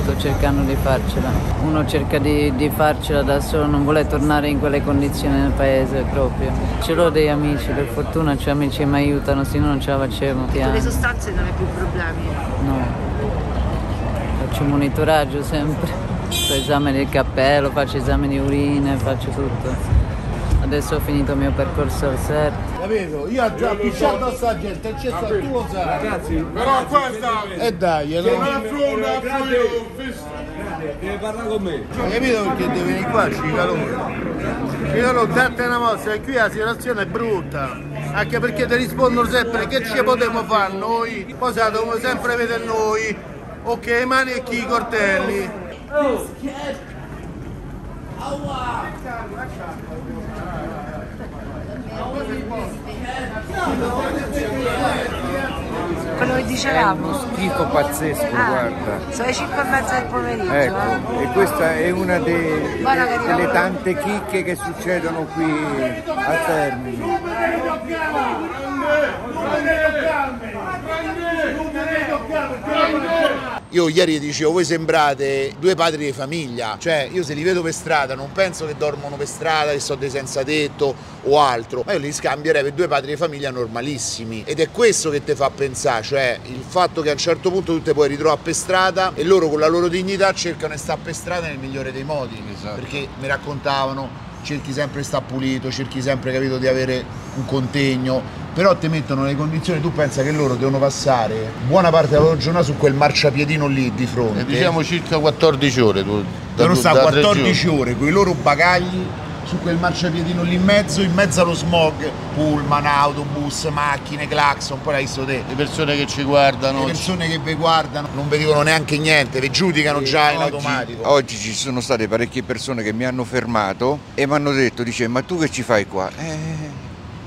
sto cercando di farcela. Uno cerca di, di farcela da solo, non vuole tornare in quelle condizioni nel paese proprio. Ce l'ho dei amici, per fortuna c'ho amici che mi aiutano, se no non ce la facevo. Con le sostanze non hai più problemi. No, faccio monitoraggio sempre, faccio esame del cappello, faccio esame di urine, faccio tutto. Adesso ho finito il mio percorso al CERT. Capito? Io ho già picciato a sta gente, il cesso tu lo sai. Ragazzi, però questa E dai, che no? non affronta Deve parlare con me. Hai capito perché devi venire qua, Cicalone? Cicalone, date una mossa, che qui la situazione è brutta. Anche perché ti rispondono sempre che ci potremmo fare noi, poi se la dobbiamo sempre vedere noi. Ok, le mani e chi i coltelli. Quello che dicevamo. Uno schifo pazzesco, Ah, guarda. Sono le 5 e mezza del pomeriggio. Ecco, e questa è una de- Buona delle tante chicche che succedono qui a Termini. Io ieri dicevo, voi sembrate due padri di famiglia, cioè io se li vedo per strada non penso che dormono per strada, che sono dei senza tetto o altro, ma io li scambierei per due padri di famiglia normalissimi. Ed è questo che ti fa pensare, cioè il fatto che a un certo punto tu ti puoi ritrovare per strada e loro con la loro dignità cercano di stare per strada nel migliore dei modi, perché mi raccontavano cerchi sempre di stare pulito, cerchi sempre capito, di avere un contegno, però ti mettono nelle condizioni, tu pensa che loro devono passare buona parte della loro giornata su quel marciapiedino lì di fronte. E diciamo circa 14 ore. Tu, devono stare da tre 14 giorni. ore con i loro bagagli su quel marciapiedino lì in mezzo, in mezzo allo smog, pullman, autobus, macchine, clacson, poi l'hai visto te. Le persone che ci guardano. Le persone che vi guardano non vi dicono neanche niente, vi giudicano già in Oggi- automatico. Oggi ci sono state parecchie persone che mi hanno fermato e mi hanno detto, dice, ma tu che ci fai qua? "Eh,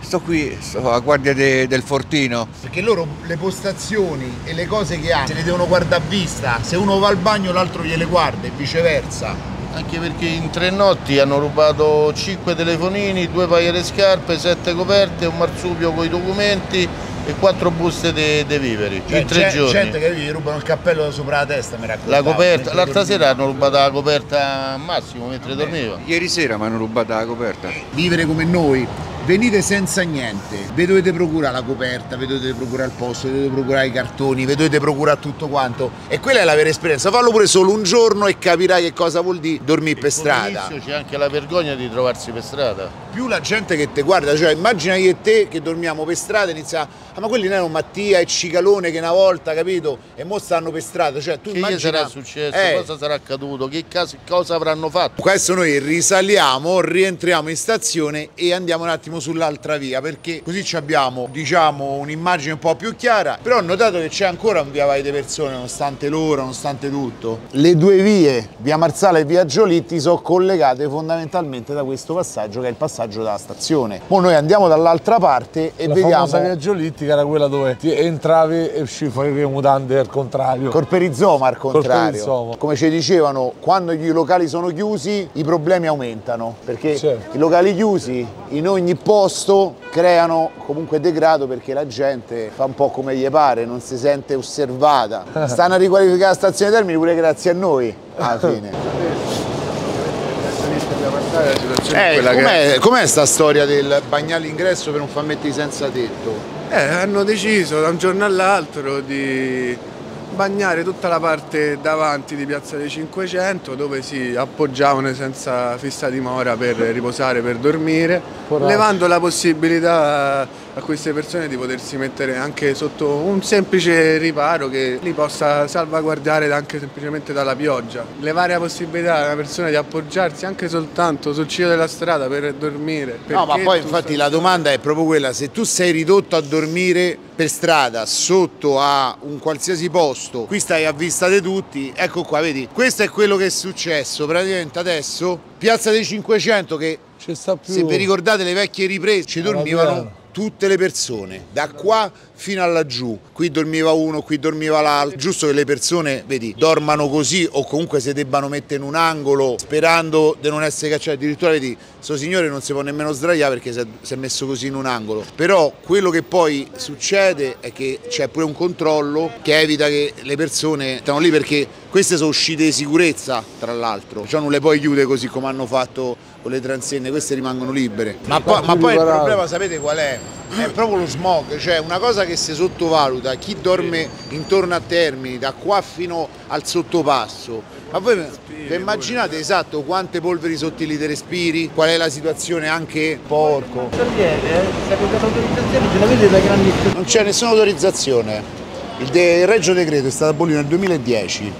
sto qui, sto a guardia de- del fortino. Perché loro le postazioni e le cose che hanno se le devono guardare a vista. Se uno va al bagno l'altro gliele guarda e viceversa. Anche perché in tre notti hanno rubato 5 telefonini, due paia di scarpe, 7 coperte, un marsupio con i documenti e 4 buste di viveri. Cioè, in tre c'è giorni. gente che gli rubano il cappello da sopra la testa, mi raccontava. La coperta, l'altra sera hanno rubato la coperta a Massimo mentre dormiva. Ieri sera mi hanno rubato la coperta. Vivere come noi, venite senza niente, vi dovete procurare la coperta, vi dovete procurare il posto, vi dovete procurare i cartoni, vi dovete procurare tutto quanto. E quella è la vera esperienza. Fallo pure solo un giorno e capirai che cosa vuol dire dormire per strada. All'inizio c'è anche la vergogna di trovarsi per strada. Più la gente che ti guarda, cioè immagina io e te che dormiamo per strada e inizia, ah ma quelli non erano Mattia e Cicalone che una volta, capito? E mo stanno per strada, cioè tu Che immagina... sarà successo? Eh, Cosa sarà accaduto? Che cosa avranno fatto? Adesso noi risaliamo, rientriamo in stazione e andiamo un attimo sull'altra via perché così ci abbiamo diciamo un'immagine un po' più chiara però ho notato che c'è ancora un via vai di persone nonostante l'ora, nonostante tutto le due vie, via Marsala e via Giolitti sono collegate fondamentalmente da questo passaggio che è il passaggio della stazione ora noi andiamo dall'altra parte e la vediamo famosa via Giolitti che era quella dove entravi e uscivi fuori le mutande al contrario. Col perizoma al contrario. perizoma. Come ci dicevano, quando i locali sono chiusi i problemi aumentano, perché Certo. i locali chiusi in ogni posto creano comunque degrado perché la gente fa un po' come gli pare, non si sente osservata. [LAUGHS] Stanno a riqualificare la stazione Termini pure grazie a noi, alla [LAUGHS] fine. Eh, com'è, com'è sta storia del bagnare l'ingresso per non far mettere i senza tetto? Eh, hanno deciso da un giorno all'altro di bagnare tutta la parte davanti di Piazza dei 500 dove si appoggiavano senza fissa dimora per riposare, per dormire, Poracci. levando la possibilità a queste persone di potersi mettere anche sotto un semplice riparo che li possa salvaguardare anche semplicemente dalla pioggia. Levare la possibilità a una persona di appoggiarsi anche soltanto sul ciglio della strada per dormire. No, ma poi infatti la domanda è proprio quella, se tu sei ridotto a dormire per strada, sotto a un qualsiasi posto, qui stai a vista di tutti, ecco qua, vedi, questo è quello che è successo praticamente adesso, Piazza dei 500 che Ci sta più. se vi ricordate le vecchie riprese ci dormivano. Tutte le persone, da qua fino a laggiù. Qui dormiva uno, qui dormiva l'altro. Giusto che le persone, vedi, dormano così o comunque si debbano mettere in un angolo sperando di non essere cacciati. Addirittura, vedi, sto signore non si può nemmeno sdraiare perché si è, messo così in un angolo. Però quello che poi succede è che c'è pure un controllo che evita che le persone stanno lì perché queste sono uscite di sicurezza, tra l'altro. Cioè non le puoi chiudere così come hanno fatto con le transenne, queste rimangono libere. Ma, poi- ma poi il problema sapete qual è? È proprio lo smog, cioè una cosa che si sottovaluta, chi dorme intorno a Termini, da qua fino al sottopasso. Ma voi vi immaginate esatto quante polveri sottili te respiri? Qual è la situazione anche porco? Non c'è nessuna autorizzazione. Il, de- il Reggio Decreto è stato abolito nel 2010.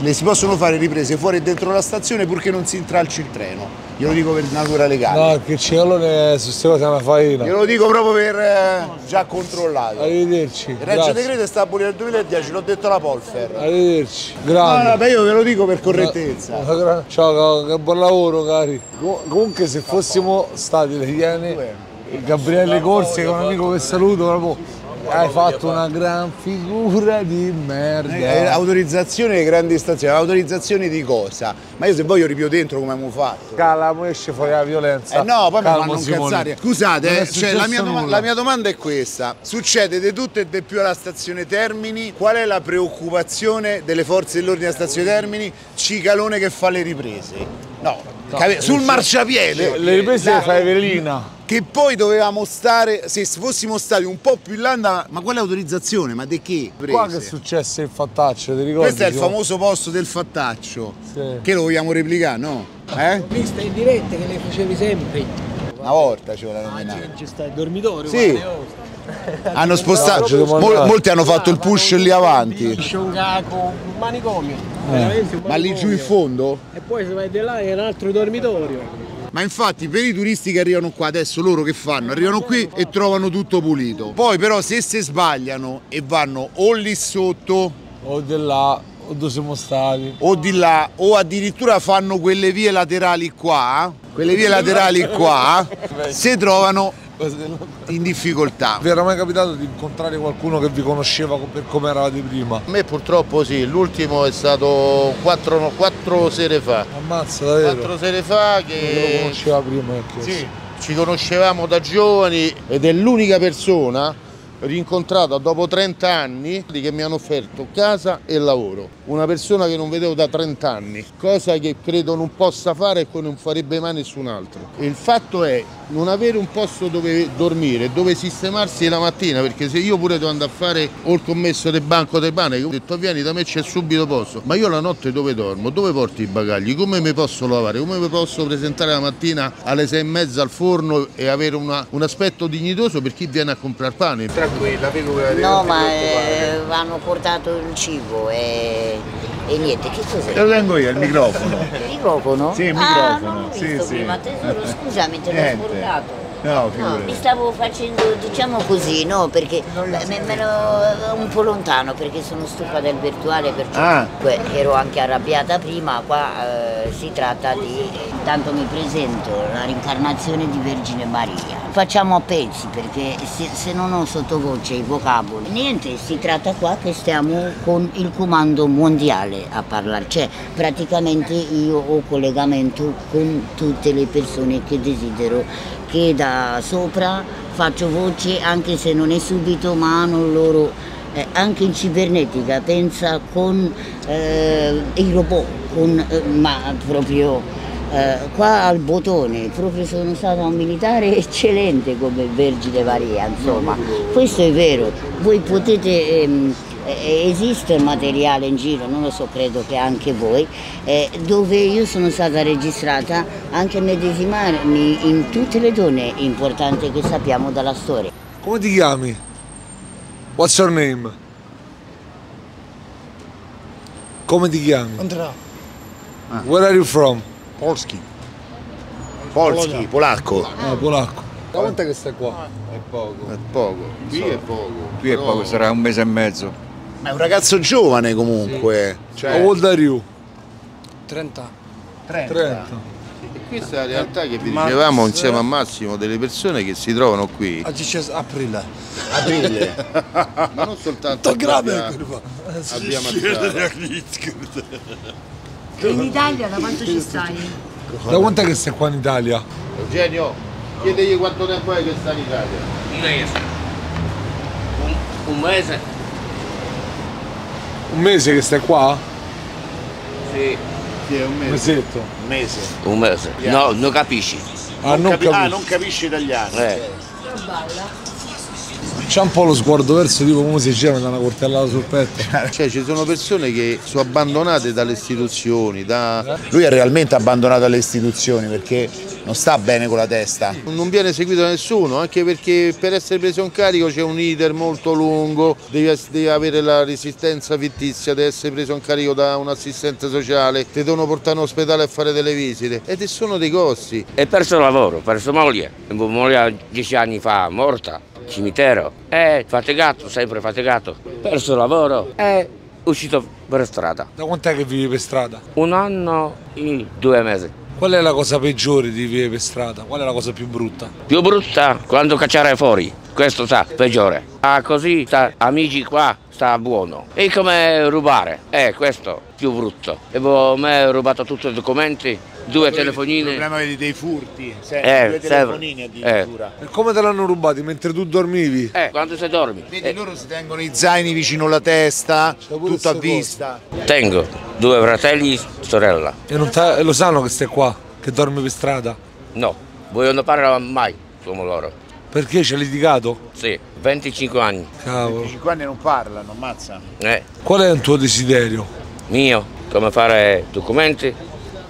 Le si possono fare riprese fuori e dentro la stazione purché non si intralci il treno. Glielo dico per natura legale. No, che il cicalone su queste cose una faina. Glielo dico proprio per eh, già controllato. Arrivederci. Il Reggio. Decreto è stato abolito nel 2010, l'ho detto alla Polfer. Arrivederci. No, Grazie. no, beh, io ve lo dico per correttezza. [LAUGHS] Gra- Ciao, che buon lavoro cari. Com- Comunque se fossimo stati le Iene, Gabriele Corsi che è un amico che saluto proprio Hai fatto una gran figura di merda. Eh, autorizzazione di grandi stazioni, autorizzazione di cosa? Ma io se voglio ripio dentro come abbiamo fatto. Calamo esce fuori la violenza. Eh no, poi Calmo, mi fanno Simone. incazzare. Scusate, eh, cioè, la, mia la mia domanda è questa. Succede di tutto e di più alla stazione Termini. Qual è la preoccupazione delle forze dell'ordine a stazione Termini? Cicalone che fa le riprese. No, capi- sul marciapiede. Le riprese le fa Evelina. Che poi dovevamo stare, se fossimo stati un po' più in là, andava- ma quale autorizzazione? Ma di che? Qua che è Prese? successo il fattaccio, ti ricordi? Questo è il famoso posto del fattaccio. Sì. Che lo vogliamo replicare, no? Eh? Vista in diretta che le facevi sempre. Una volta ci vuole nominare. Ci sta il dormitorio. Sì. guarda, oh. [LAUGHS] Hanno spostato, mol- molti hanno fatto il push lì avanti. Un manicomio. Eh. Ma lì giù in fondo? E poi se vai di là è un altro dormitorio. Ma infatti per i turisti che arrivano qua adesso loro che fanno? Arrivano qui e trovano tutto pulito. Poi però se si sbagliano e vanno o lì sotto O di là, o dove siamo stati. o di là o addirittura fanno quelle vie laterali qua, quelle vie laterali qua, [LAUGHS] si trovano [LAUGHS] in difficoltà. Vi era mai capitato di incontrare qualcuno che vi conosceva per come eravate prima? A me purtroppo sì, l'ultimo è stato quattro, no, quattro sere fa. Ammazza davvero. Quattro sere fa Non lo che conosceva prima. ecco. Sì, ci conoscevamo da giovani ed è l'unica persona rincontrata dopo 30 anni che mi hanno offerto casa e lavoro. Una persona che non vedevo da 30 anni, cosa che credo non possa fare e che non farebbe mai nessun altro. E il fatto è non avere un posto dove dormire, dove sistemarsi la mattina, perché se io pure devo andare a fare o il commesso del banco del pane, ho detto vieni da me c'è subito posto, ma io la notte dove dormo? Dove porto i bagagli? Come mi posso lavare? Come mi posso presentare la mattina alle sei e mezza al forno e avere una- un aspetto dignitoso per chi viene a comprare pane? Tranquilla, figura No, ma eh, hanno portato il cibo e, e niente, che cos'è? Lo tengo io, il microfono. Il microfono? Sì, il Ah, microfono, non ho sì, visto sì. prima, tesoro, scusami, te l'ho scordato. No, No, mi stavo facendo, diciamo così, no, perché me, me lo- un po' lontano, perché sono stufa del virtuale, perciò Ah. ero anche arrabbiata prima, qua eh, si tratta di, tanto mi presento, la rincarnazione di Vergine Maria. Facciamo a pezzi, perché se, se non ho sottovoce i vocaboli, niente, si tratta qua che stiamo con il comando mondiale a parlare, cioè praticamente io ho collegamento con tutte le persone che desidero che da sopra faccio voce anche se non è subito ma hanno loro eh, anche in cibernetica pensa con eh, i robot con, eh, ma proprio eh, qua al bottone proprio sono stata un militare eccellente come Vergine Maria insomma. Questo è vero. Voi potete ehm, eh, esiste il materiale in giro, non lo so, credo che anche voi, eh, dove io sono stata registrata anche medesimarmi in tutte le donne importanti che sappiamo dalla storia. Come ti chiami? What's your name? Come ti chiami? Andrà. Where are you from? Polski. Polski, polacco. Ah, polacco. Da quanto è che stai qua? È poco. È poco, qui è poco. Qui è poco, sarà un mese e mezzo. Ma è un ragazzo giovane comunque. Cioè, How old are you? 30. 30. E questa è la realtà che vi dicevamo insieme a Massimo delle persone che si trovano qui. Oggi c'è aprile. Aprile. [LAUGHS] Ma non soltanto a via Mazzara. In Italia da quanto ci stai? Da quanto è che stai qua in Italia? Eugenio, chiedegli quanto tempo è che sta in Italia. Un mese. Un, un mese? Un mese che stai qua? Sì. Sì, è un Un mese. mesetto. un mese. Un mese. No, non capisci. Ah, non Capi- ah, capisco. non capisce italiano. Eh. C'ha un po' lo sguardo verso tipo come si mi dà una coltellata sul petto. [LAUGHS] Cioè ci sono persone che sono abbandonate dalle istituzioni, da... Lui è realmente abbandonato alle istituzioni perché non sta bene con la testa. non viene seguito da nessuno, anche perché per essere preso in carico c'è un iter molto lungo, devi, devi avere la resistenza fittizia, devi essere preso in carico da un assistente sociale, ti devono portare in ospedale a fare delle visite ed sono dei costi. E perso il lavoro, perso moglie. Moglie dieci anni fa morta, cimitero. E faticato, sempre faticato. Perso il lavoro e uscito per strada. Da quant'è che vivi per strada? Un anno e due mesi. Qual è la cosa peggiore di vivere per strada? Qual è la cosa più brutta? Più brutta quando cacciare fuori. questo sta peggiore. Ah, così sta, amici qua sta buono. E come rubare? Eh, questo più brutto. E boh, me ho rubato tutti i documenti, due Il telefonine. problema vedi, dei furti, se- Eh, due sempre. telefonini addirittura. E come te l'hanno rubati? Mentre tu dormivi? Eh, quando sei dormi? Vedi, loro si tengono i zaini vicino alla testa, tutto a vista. Tengo due fratelli, sorella. E, non te- e lo sanno che stai qua? Che dormi per strada? No, voi non parlano mai come loro. Perché ci hai litigato? Sì, 25 anni. Cavolo. 25 anni non parlano, ammazza. Eh, Qual è il tuo desiderio? mio, come fare documenti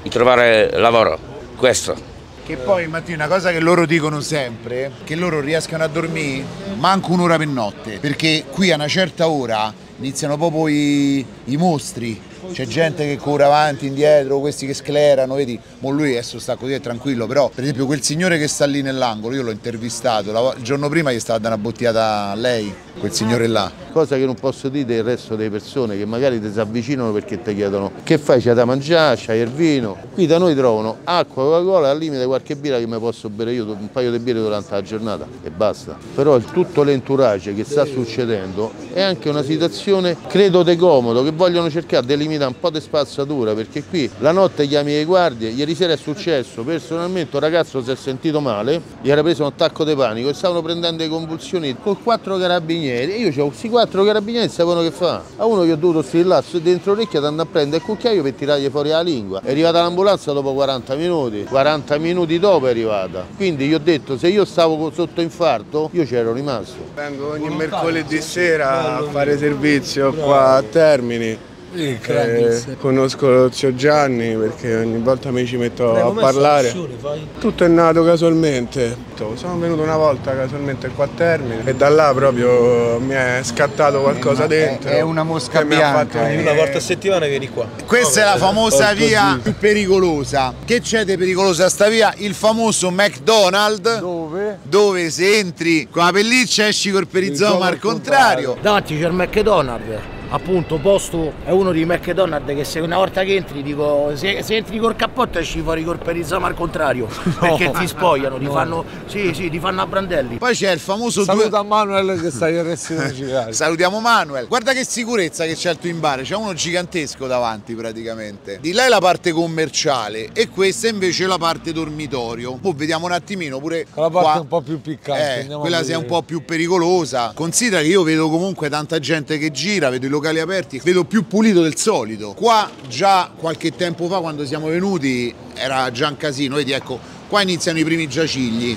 e trovare lavoro. Questo. Che poi Matteo, una cosa che loro dicono sempre, che loro riescano a dormire manco un'ora per notte, perché qui a una certa ora iniziano proprio i, i mostri, c'è gente che corre avanti, indietro, questi che sclerano, vedi, mo lui adesso sta così è tranquillo, però per esempio quel signore che sta lì nell'angolo, io l'ho intervistato, il giorno prima gli stava dando una bottiglia a lei, quel signore là. Cosa che non posso dire del resto delle persone che magari ti si avvicinano perché ti chiedono che fai, c'è da mangiare, c'hai il vino. Qui da noi trovano acqua, Coca-Cola, al limite qualche birra che mi posso bere io, un paio di birre durante la giornata e basta. Però il tutto l'entourage che sta succedendo è anche una situazione, credo, de comodo, che vogliono cercare di eliminare un po' di spazzatura, perché qui la notte chiami le guardie, ieri sera è successo, personalmente un ragazzo si è sentito male, gli era preso un attacco di panico e stavano prendendo le convulsioni con quattro carabinieri e io c'ho questi quattro carabinieri sapevano che fa. A uno gli ho dovuto strillare dentro l'orecchio andando a prendere il cucchiaio per tirargli fuori la lingua. È arrivata l'ambulanza dopo 40 minuti, 40 minuti dopo è arrivata. Quindi gli ho detto se io stavo sotto infarto io c'ero rimasto. Vengo ogni mercoledì sera a fare servizio qua a Termini. Eh, conosco lo zio Gianni perché ogni volta mi ci metto a parlare. Tutto è nato casualmente. Sono venuto una volta casualmente qua a Termini e da là proprio mi è scattato qualcosa dentro. è una mosca che mi ha bianca, fatto eh. Una volta a settimana vieni qua. Questa è la famosa via più pericolosa. Che c'è di pericolosa a sta via? Il famoso McDonald's. Dove? Dove se entri con la pelliccia esci col perizoma al contrario. Davanti c'è il McDonald's, appunto, posto è uno di McDonald's che se una volta che entri dico se, se entri col cappotto esci fuori col perizoma al contrario. [LAUGHS] Perché ti spogliano, ti no. fanno. Sì, sì, ti fanno a brandelli. Poi c'è il famoso Saluta Manuel che sta arresti [LAUGHS] domiciliari. Salutiamo Manuel. Guarda che sicurezza che c'è al Twin Bar, c'è uno gigantesco davanti praticamente. Di là è la parte commerciale e questa invece è la parte dormitorio. Poi vediamo un attimino pure La parte qua. un po' più piccante. Eh, quella sia un po' più pericolosa. Considera che io vedo comunque tanta gente che gira, vedo i locali aperti, vedo più pulito del solito. Qua già qualche tempo fa quando siamo venuti era già un casino, vedi ecco, qua iniziano i primi giacigli.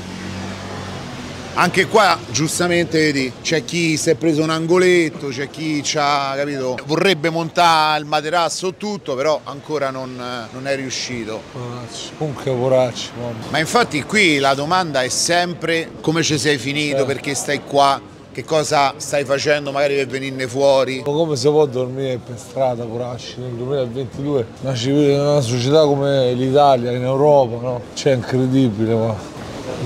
Anche qua, giustamente, vedi, c'è chi si è preso un angoletto, c'è chi c'ha, capito, vorrebbe montare il materasso tutto, però ancora non, non è riuscito. Poracci, Comunque poracci, mamma. Ma infatti qui la domanda è sempre come ci sei finito, perché stai qua, che cosa stai facendo magari per venirne fuori. Come si può dormire per strada, poracci, nel 2022? Una, civi- una società come l'Italia, in Europa, no? Cioè, è incredibile, ma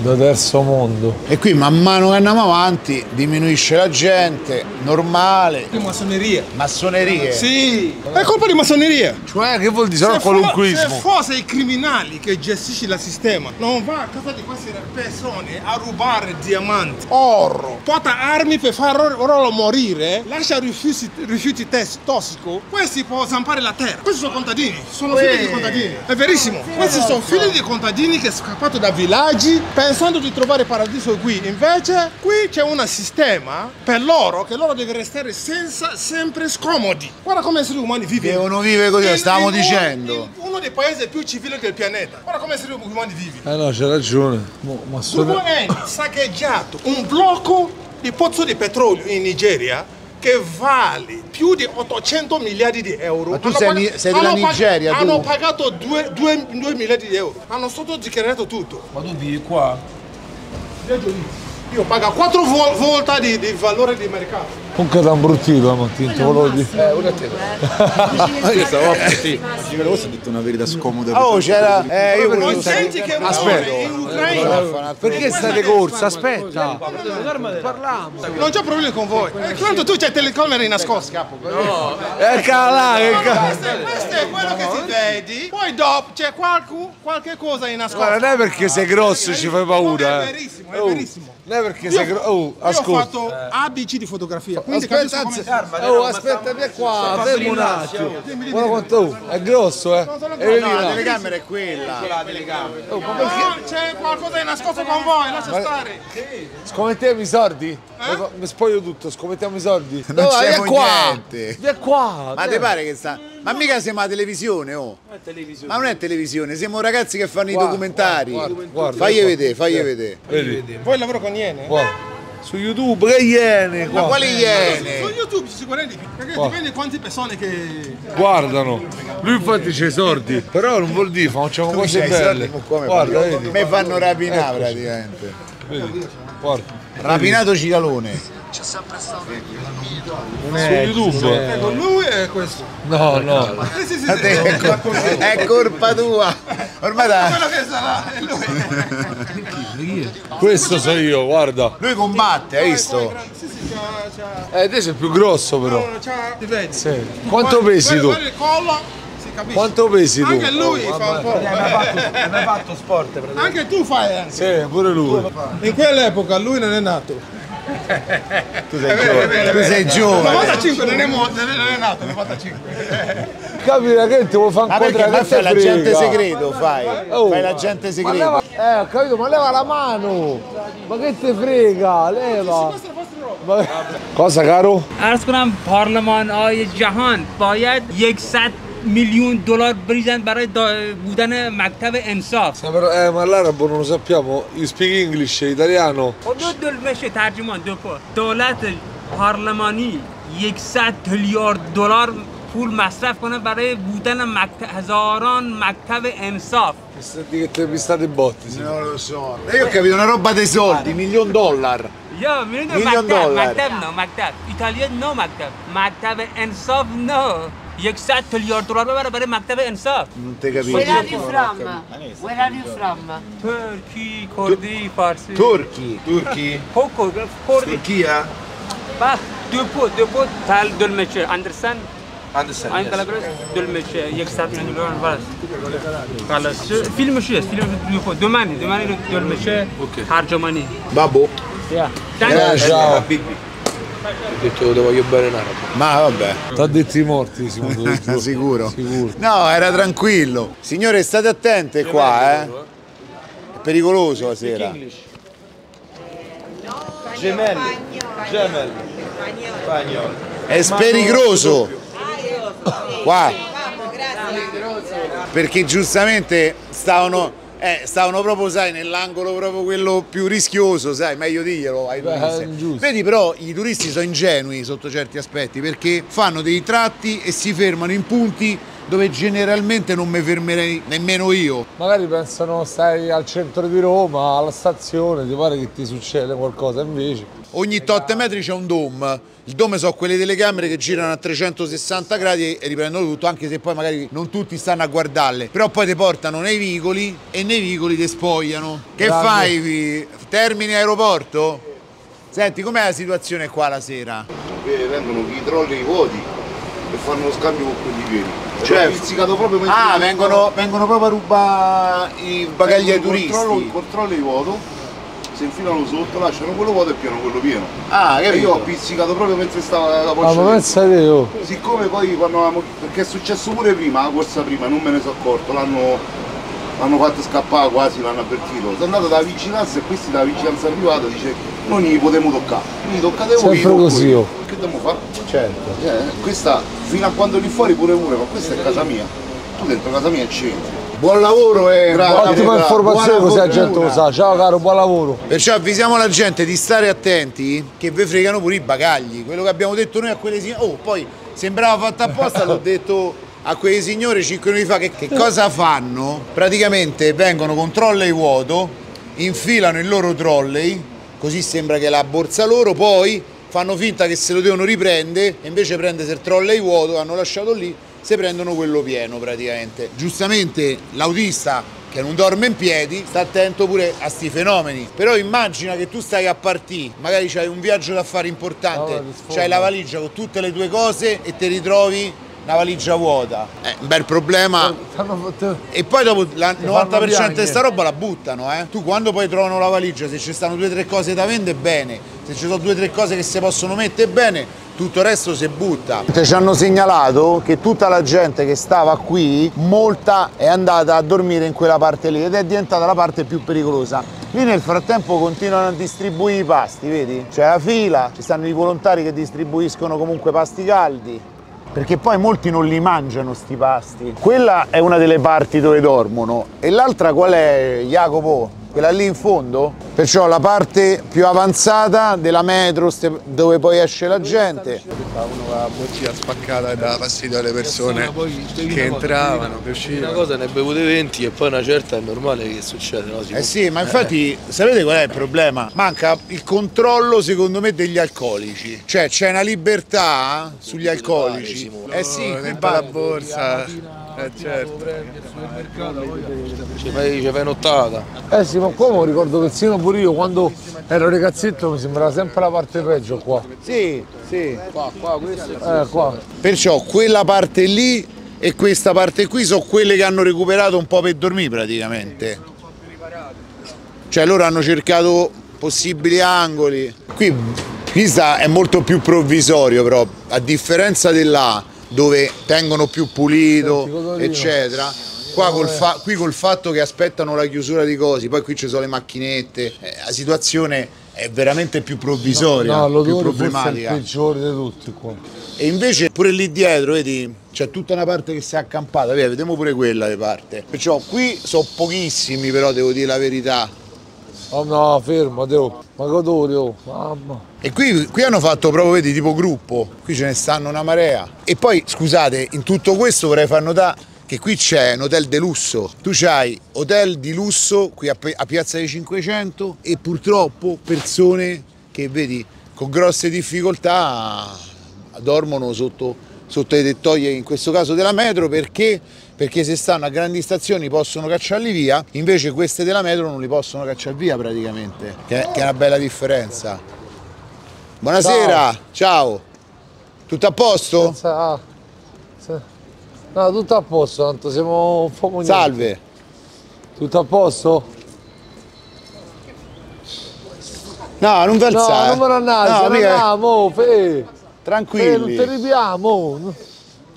da terzo mondo. E qui man mano che andiamo avanti diminuisce la gente, normale. Massoneria. Massonerie? Sì, è colpa di massoneria. Cioè, che vuol dire? Sono qualunquismo. Se fosse i criminali che gestiscono il sistema, non va a casa di queste persone a rubare diamanti, oro, porta armi per far loro morire, lascia rifiuti, rifiuti tossici, questi può zampare la terra. Questi sono contadini, sono figli di contadini. È verissimo, questi sono figli di contadini che sono scappati da villaggi pensando di trovare paradiso qui. Invece qui c'è un sistema per loro che loro devono restare senza, sempre scomodi. Guarda come esseri umani vivono. Devono vivere così, In- stavamo in dicendo. in uno dei paesi più civili del pianeta. Guarda come esseri umani vivono. Eh no, c'è ragione. Mo- ma sono... Eni [LAUGHS] saccheggiato un blocco di pozzo di petrolio in Nigeria che vale più di 800 miliardi di euro. Ma tu Hanno sei pag- sei della hanno pag- Nigeria, tu? Hanno pagato 2, miliardi di euro. Hanno sotto dichiarato tutto. Ma tu vivi qua? Io pago 4 volte di, di valore di mercato. Comunque ti imbruttito la mattina, te volevo dire. Eh, una te. Io [LAUGHS] stavo a sì. Forse ho detto una verità scomoda. Oh, c'era. Eh, io volevo Non senti che Aspetta. in Ucraina Perché state corsa? Aspetta. Parliamo. non c'è problema con voi. Eh, Tanto tu c'hai telecamere nascoste, capo. No. Eccola là, che Questo, è- quello che ti vedi. Poi dopo c'è qualche cosa in nascosto. Guarda, non è perché sei grosso ci fai paura. È eh. verissimo, è verissimo. Non è perché sei gro- oh, Io ho ascolta. fatto ABC di fotografia, quindi Aspetta, capisco anzi, come oh, aspetta, qua, fermo un attimo. Guarda quanto oh, è grosso, eh. E No, la là. telecamera è quella. Oh, ma perché? c'è qualcosa di nascosto con voi, lascia Ma- stare. Scommettiamo i soldi? Mi- Mi spoglio tutto, scommettiamo i soldi. Non No, c'è vieni qua. niente. Vieni qua. Ma ti pare che sta. Ma mica siamo alla televisione, oh! Ma non è televisione, siamo ragazzi che fanno i Guarda, documentari. guarda, guarda, fagli guarda. vedere, fagli Eh. vedere. Vedi? Poi lavoro con Iene. Guarda. Su YouTube, che iene. Ma quali iene? Su YouTube sicuramente, perché Qua. dipende quante persone che... Guardano. Lui infatti c'ha i sordi, però non vuol dire, facciamo Tu cose belle. come Guarda, fanno? vedi. Me fanno rapinare praticamente. Vedi? Guarda. Rapinato Cicalone. Su YouTube. Ecco, lui è questo. No, no. Eh, sì, sì, sì. A te È, col- è colpa tua. Ormai da... Quello che sarà è lui. Questo so io, guarda. Lui combatte, hai visto? Eh, te sei più grosso però. Quanto pesi tu? Capisce. Quanto pesi tu? Anche lui Oh, fa un po'. Hai mai fatto sport? Anche tu fai anche. Sì, pure lui. In quell'epoca lui non è nato Tu sei giovane. Tu sei giovane. 95 non è, mo- non è- non è nato, 95. Capita che ti vuoi fare Ma perché incontrare ma fai che te l'agente frega? segreto, fai? Oh. Fai l'agente Ma segreto. leva, eh, ho capito, ma leva la mano! Ma che te frega? Leva! Ma- Cosa caro? عرض کنم پارلمان های جهان باید 100 میلیون دلار بریزن برای بودن مکتب انصاف però- eh, ma l'arabo non lo sappiamo. You speak English, italiano. دو دل بشه ترجمان دو پا. دولت پارلمانی 100 میلیارد دلار پول مصرف کنه برای بودن مکتب هزاران مکتب انصاف Senti che te pistate i botti. Non lo so. Io ho capito una roba dei soldi, milion. یا میلیون دلار. مکتب نه مکتب ایتالیا نو مکتب مکتب انصاف نه 100 میلیارد دلار ببره برای مکتب انصاف Non te capisco. Where are you from? Where are you from? ترکی کردی فارسی Turchi. Turchi? پوکو کردی Turchia? بس دو پو دو پو تل دلمچه اندرسن Andersen, این yes. قلبرس دلمچه یک صد میلیون دلار بس خلاص شو- فیلم چیه فیلم دو پو دو منی دو Ho detto lo voglio bene in arabo. Ma vabbè, t'ha detti morti sicuro. [LAUGHS] sicuro. sicuro. No, era tranquillo. Signore, state attente C'è qua, eh. È pericoloso la sera. Gemelli. Gemelli. È sperigroso. Qua. Perché giustamente stavano eh, stavano proprio, sai, nell'angolo proprio quello più rischioso, sai, meglio dirglielo ai turisti. giusto. Vedi però i turisti sono ingenui sotto certi aspetti perché fanno dei tratti e si fermano in punti dove generalmente non mi fermerei nemmeno io. Magari pensano stai al centro di Roma, alla stazione, ti pare che ti succede qualcosa, invece. Ogni tot metri c'è un dome. Il dome sono quelle telecamere che girano a 360 gradi e riprendono tutto, anche se poi magari non tutti stanno a guardarle. Però poi ti portano nei vicoli e nei vicoli ti spogliano. Che Grande. fai? Termini aeroporto? Senti, com'è la situazione qua la sera? Che rendono i trolley vuoti e fanno lo scambio con quelli pieni. Cioè- Cioè, pizzicato proprio mentre Ah, che vengono, vengono proprio a rubare i bagagli ai Vengono col trollo- turisti. Col trolley vuoto, si infilano sotto, lasciano quello vuoto e pieno quello pieno. Ah, e capito. io ho pizzicato proprio mentre stava la Ah, porcia. ma pensa te, oh. Siccome poi quando avevamo- perché è successo pure prima, la corsa prima, non me ne sono accorto, l'hanno, l'hanno fatto scappare quasi, l'hanno avvertito. Sono andato dalla vigilanza e questi dalla vigilanza privata dice non gli potremo toccare. Quindi toccate voi. Sempre così, voi. oh. Che dobbiamo fare? Certo. Eh, questa fino a quando lì fuori pure pure, ma questa è casa mia. Tu dentro casa mia c'entri. Buon lavoro e Ottima informazione così la gente lo sa. Ciao caro, buon lavoro. Perciò avvisiamo la gente di stare attenti che vi fregano pure i bagagli. Quello che abbiamo detto noi a quelle signore. Oh, poi sembrava fatto apposta, [LAUGHS] l'ho detto a quei signori 5 minuti fa. Che, che cosa fanno? Praticamente vengono con trolley vuoto, infilano il loro trolley, così sembra che è la borsa loro, poi fanno finta che se lo devono riprendere, e invece prende se il trolley vuoto, hanno lasciato lì, se prendono quello pieno praticamente. Giustamente l'autista che non dorme in piedi, sta attento pure a sti fenomeni. Però immagina che tu stai a partire, magari c'hai un viaggio da fare importante, sfoga. c'hai la valigia con tutte le tue cose e ti ritrovi una valigia vuota. È un bel problema. E poi dopo il 90% di sta roba la buttano, eh. Tu quando poi trovano la valigia, se ci stanno due o tre cose da vendere, bene. Se ci sono due o tre cose che si possono mettere bene, tutto il resto si butta. Ci hanno segnalato che tutta la gente che stava qui, molta è andata a dormire in quella parte lì ed è diventata la parte più pericolosa. Lì nel frattempo continuano a distribuire i pasti, vedi? C'è la fila, ci stanno i volontari che distribuiscono comunque pasti caldi. Perché poi molti non li mangiano sti pasti. Quella è una delle parti dove dormono. E l'altra qual è, Jacopo? Quella lì in fondo? Perciò la parte più avanzata della metro dove poi esce la gente. Uno con la bottiglia spaccata e dava fastidio alle persone che entravano, che Una uscivano. cosa ne bevute 20 e poi una certa è normale che succede, no? Eh sì, ma infatti sapete qual è il problema? Manca il controllo secondo me degli alcolici. Cioè c'è una libertà sugli alcolici. Eh sì, qui dentro la borsa. Eh certo. Ci fai, ci fai nottata. Eh sì, ma qua mi ricordo persino pure io quando ero ragazzetto mi sembrava sempre la parte peggio qua. Sì, sì. Qua, qua, questo Eh, qua. Perciò quella parte lì e questa parte qui sono quelle che hanno recuperato un po' per dormire praticamente. Cioè loro hanno cercato possibili angoli. Qui, qui sta- è molto più provvisorio però, a differenza dell'A dove tengono più pulito, eccetera. Qua col, qui col fatto che aspettano la chiusura di cosi, poi qui ci sono le macchinette, eh, la situazione è veramente più provvisoria, No, più l'odore forse è il problematica. peggiore di tutti qua. E invece pure lì dietro, vedi, c'è tutta una parte che si è accampata, via, vediamo pure quella di parte. Perciò qui sono pochissimi, però devo dire la verità. Oh no, fermo, Teo. Ma oh, mamma. E qui, qui hanno fatto proprio, vedi, tipo gruppo, qui ce ne stanno una marea. E poi, scusate, in tutto questo vorrei far notare che qui c'è un hotel de lusso. Tu c'hai hotel di lusso qui a, a Piazza dei 500 e purtroppo persone che, vedi, con grosse difficoltà dormono sotto, sotto le tettoie, in questo caso della metro, perché? Perché se stanno a grandi stazioni possono cacciarli via, invece queste della metro non li possono cacciare via praticamente, che è, che è una bella differenza. Buonasera, ciao. Tutto a posto? Senza- se- No, tutto a posto, tanto siamo un po' niente. Salve. Tutto a posto? No, non vi alzare. No, non me andare, No, mica- andiamo, fe. Tranquilli. Fe, non ti ripiamo,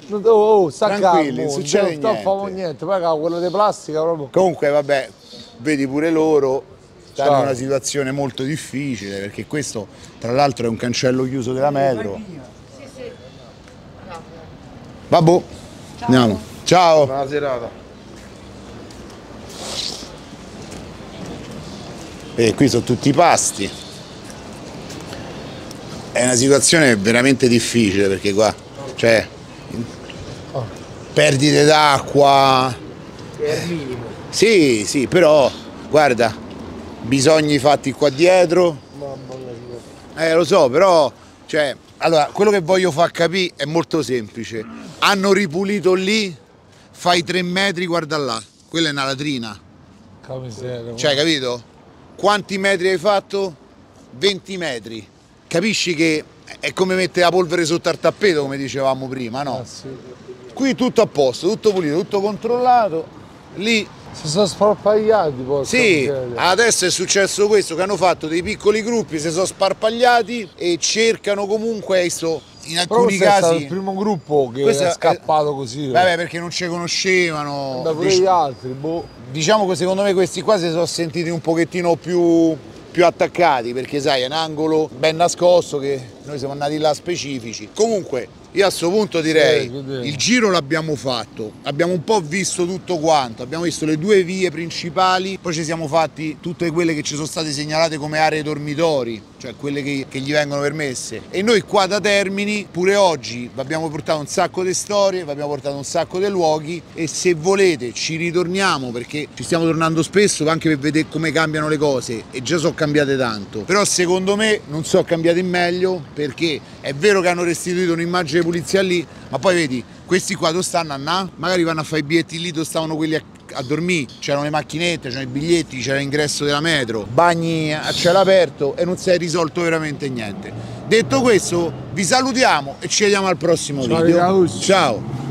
oh. Non- Oh, oh, sta Tranquilli, calmo, non succede non facciamo niente. niente, poi cavo, quella di plastica proprio. Comunque, vabbè, vedi pure loro stanno in Ciao. una situazione molto difficile perché questo, tra l'altro, è un cancello chiuso della metro. Vabbè, andiamo. Ciao. Buona serata. E qui sono tutti i pasti. È una situazione veramente difficile perché qua, cioè, perdite d'acqua. È il minimo. Sì, sì, però, guarda, bisogni fatti qua dietro. Eh, lo so, però, cioè, allora, quello che voglio far capire è molto semplice. Hanno ripulito lì, fai tre metri, guarda là, quella è una latrina. Che miseria. Cioè, capito? Quanti metri hai fatto? 20 metri. Capisci che è come mettere la polvere sotto al tappeto, come dicevamo prima, no? Qui tutto a posto, tutto pulito, tutto controllato. Lì Si sono sparpagliati poi. sì, adesso è successo questo, che hanno fatto dei piccoli gruppi, si sono sparpagliati e cercano comunque, questo, in Però alcuni è stato casi... il primo gruppo che Questo è è- scappato così. eh. Vabbè, perché non ci conoscevano. Da pure Dic- gli altri, boh. Diciamo che secondo me questi qua si sono sentiti un pochettino più, più attaccati, perché sai, è un angolo ben nascosto che noi siamo andati là specifici. Comunque, io a questo punto direi, vedete. il giro l'abbiamo fatto, abbiamo un po' visto tutto quanto, abbiamo visto le due vie principali, poi ci siamo fatti tutte quelle che ci sono state segnalate come aree dormitori, cioè quelle che, che gli vengono permesse. E noi qua da Termini, pure oggi, vi abbiamo portato un sacco di storie, vi abbiamo portato un sacco di luoghi e se volete ci ritorniamo perché ci stiamo tornando spesso anche per vedere come cambiano le cose e già sono cambiate tanto. Però secondo me non sono cambiate in meglio perché è vero che hanno restituito un'immagine di pulizia lì, ma poi vedi, questi qua dove stanno a na? Magari vanno a fare i biglietti lì dove stavano quelli a, a dormire, c'erano le macchinette, c'erano i biglietti, c'era l'ingresso della metro, bagni a cielo aperto e non si è risolto veramente niente. Detto questo, vi salutiamo e ci vediamo al prossimo video. Ciao!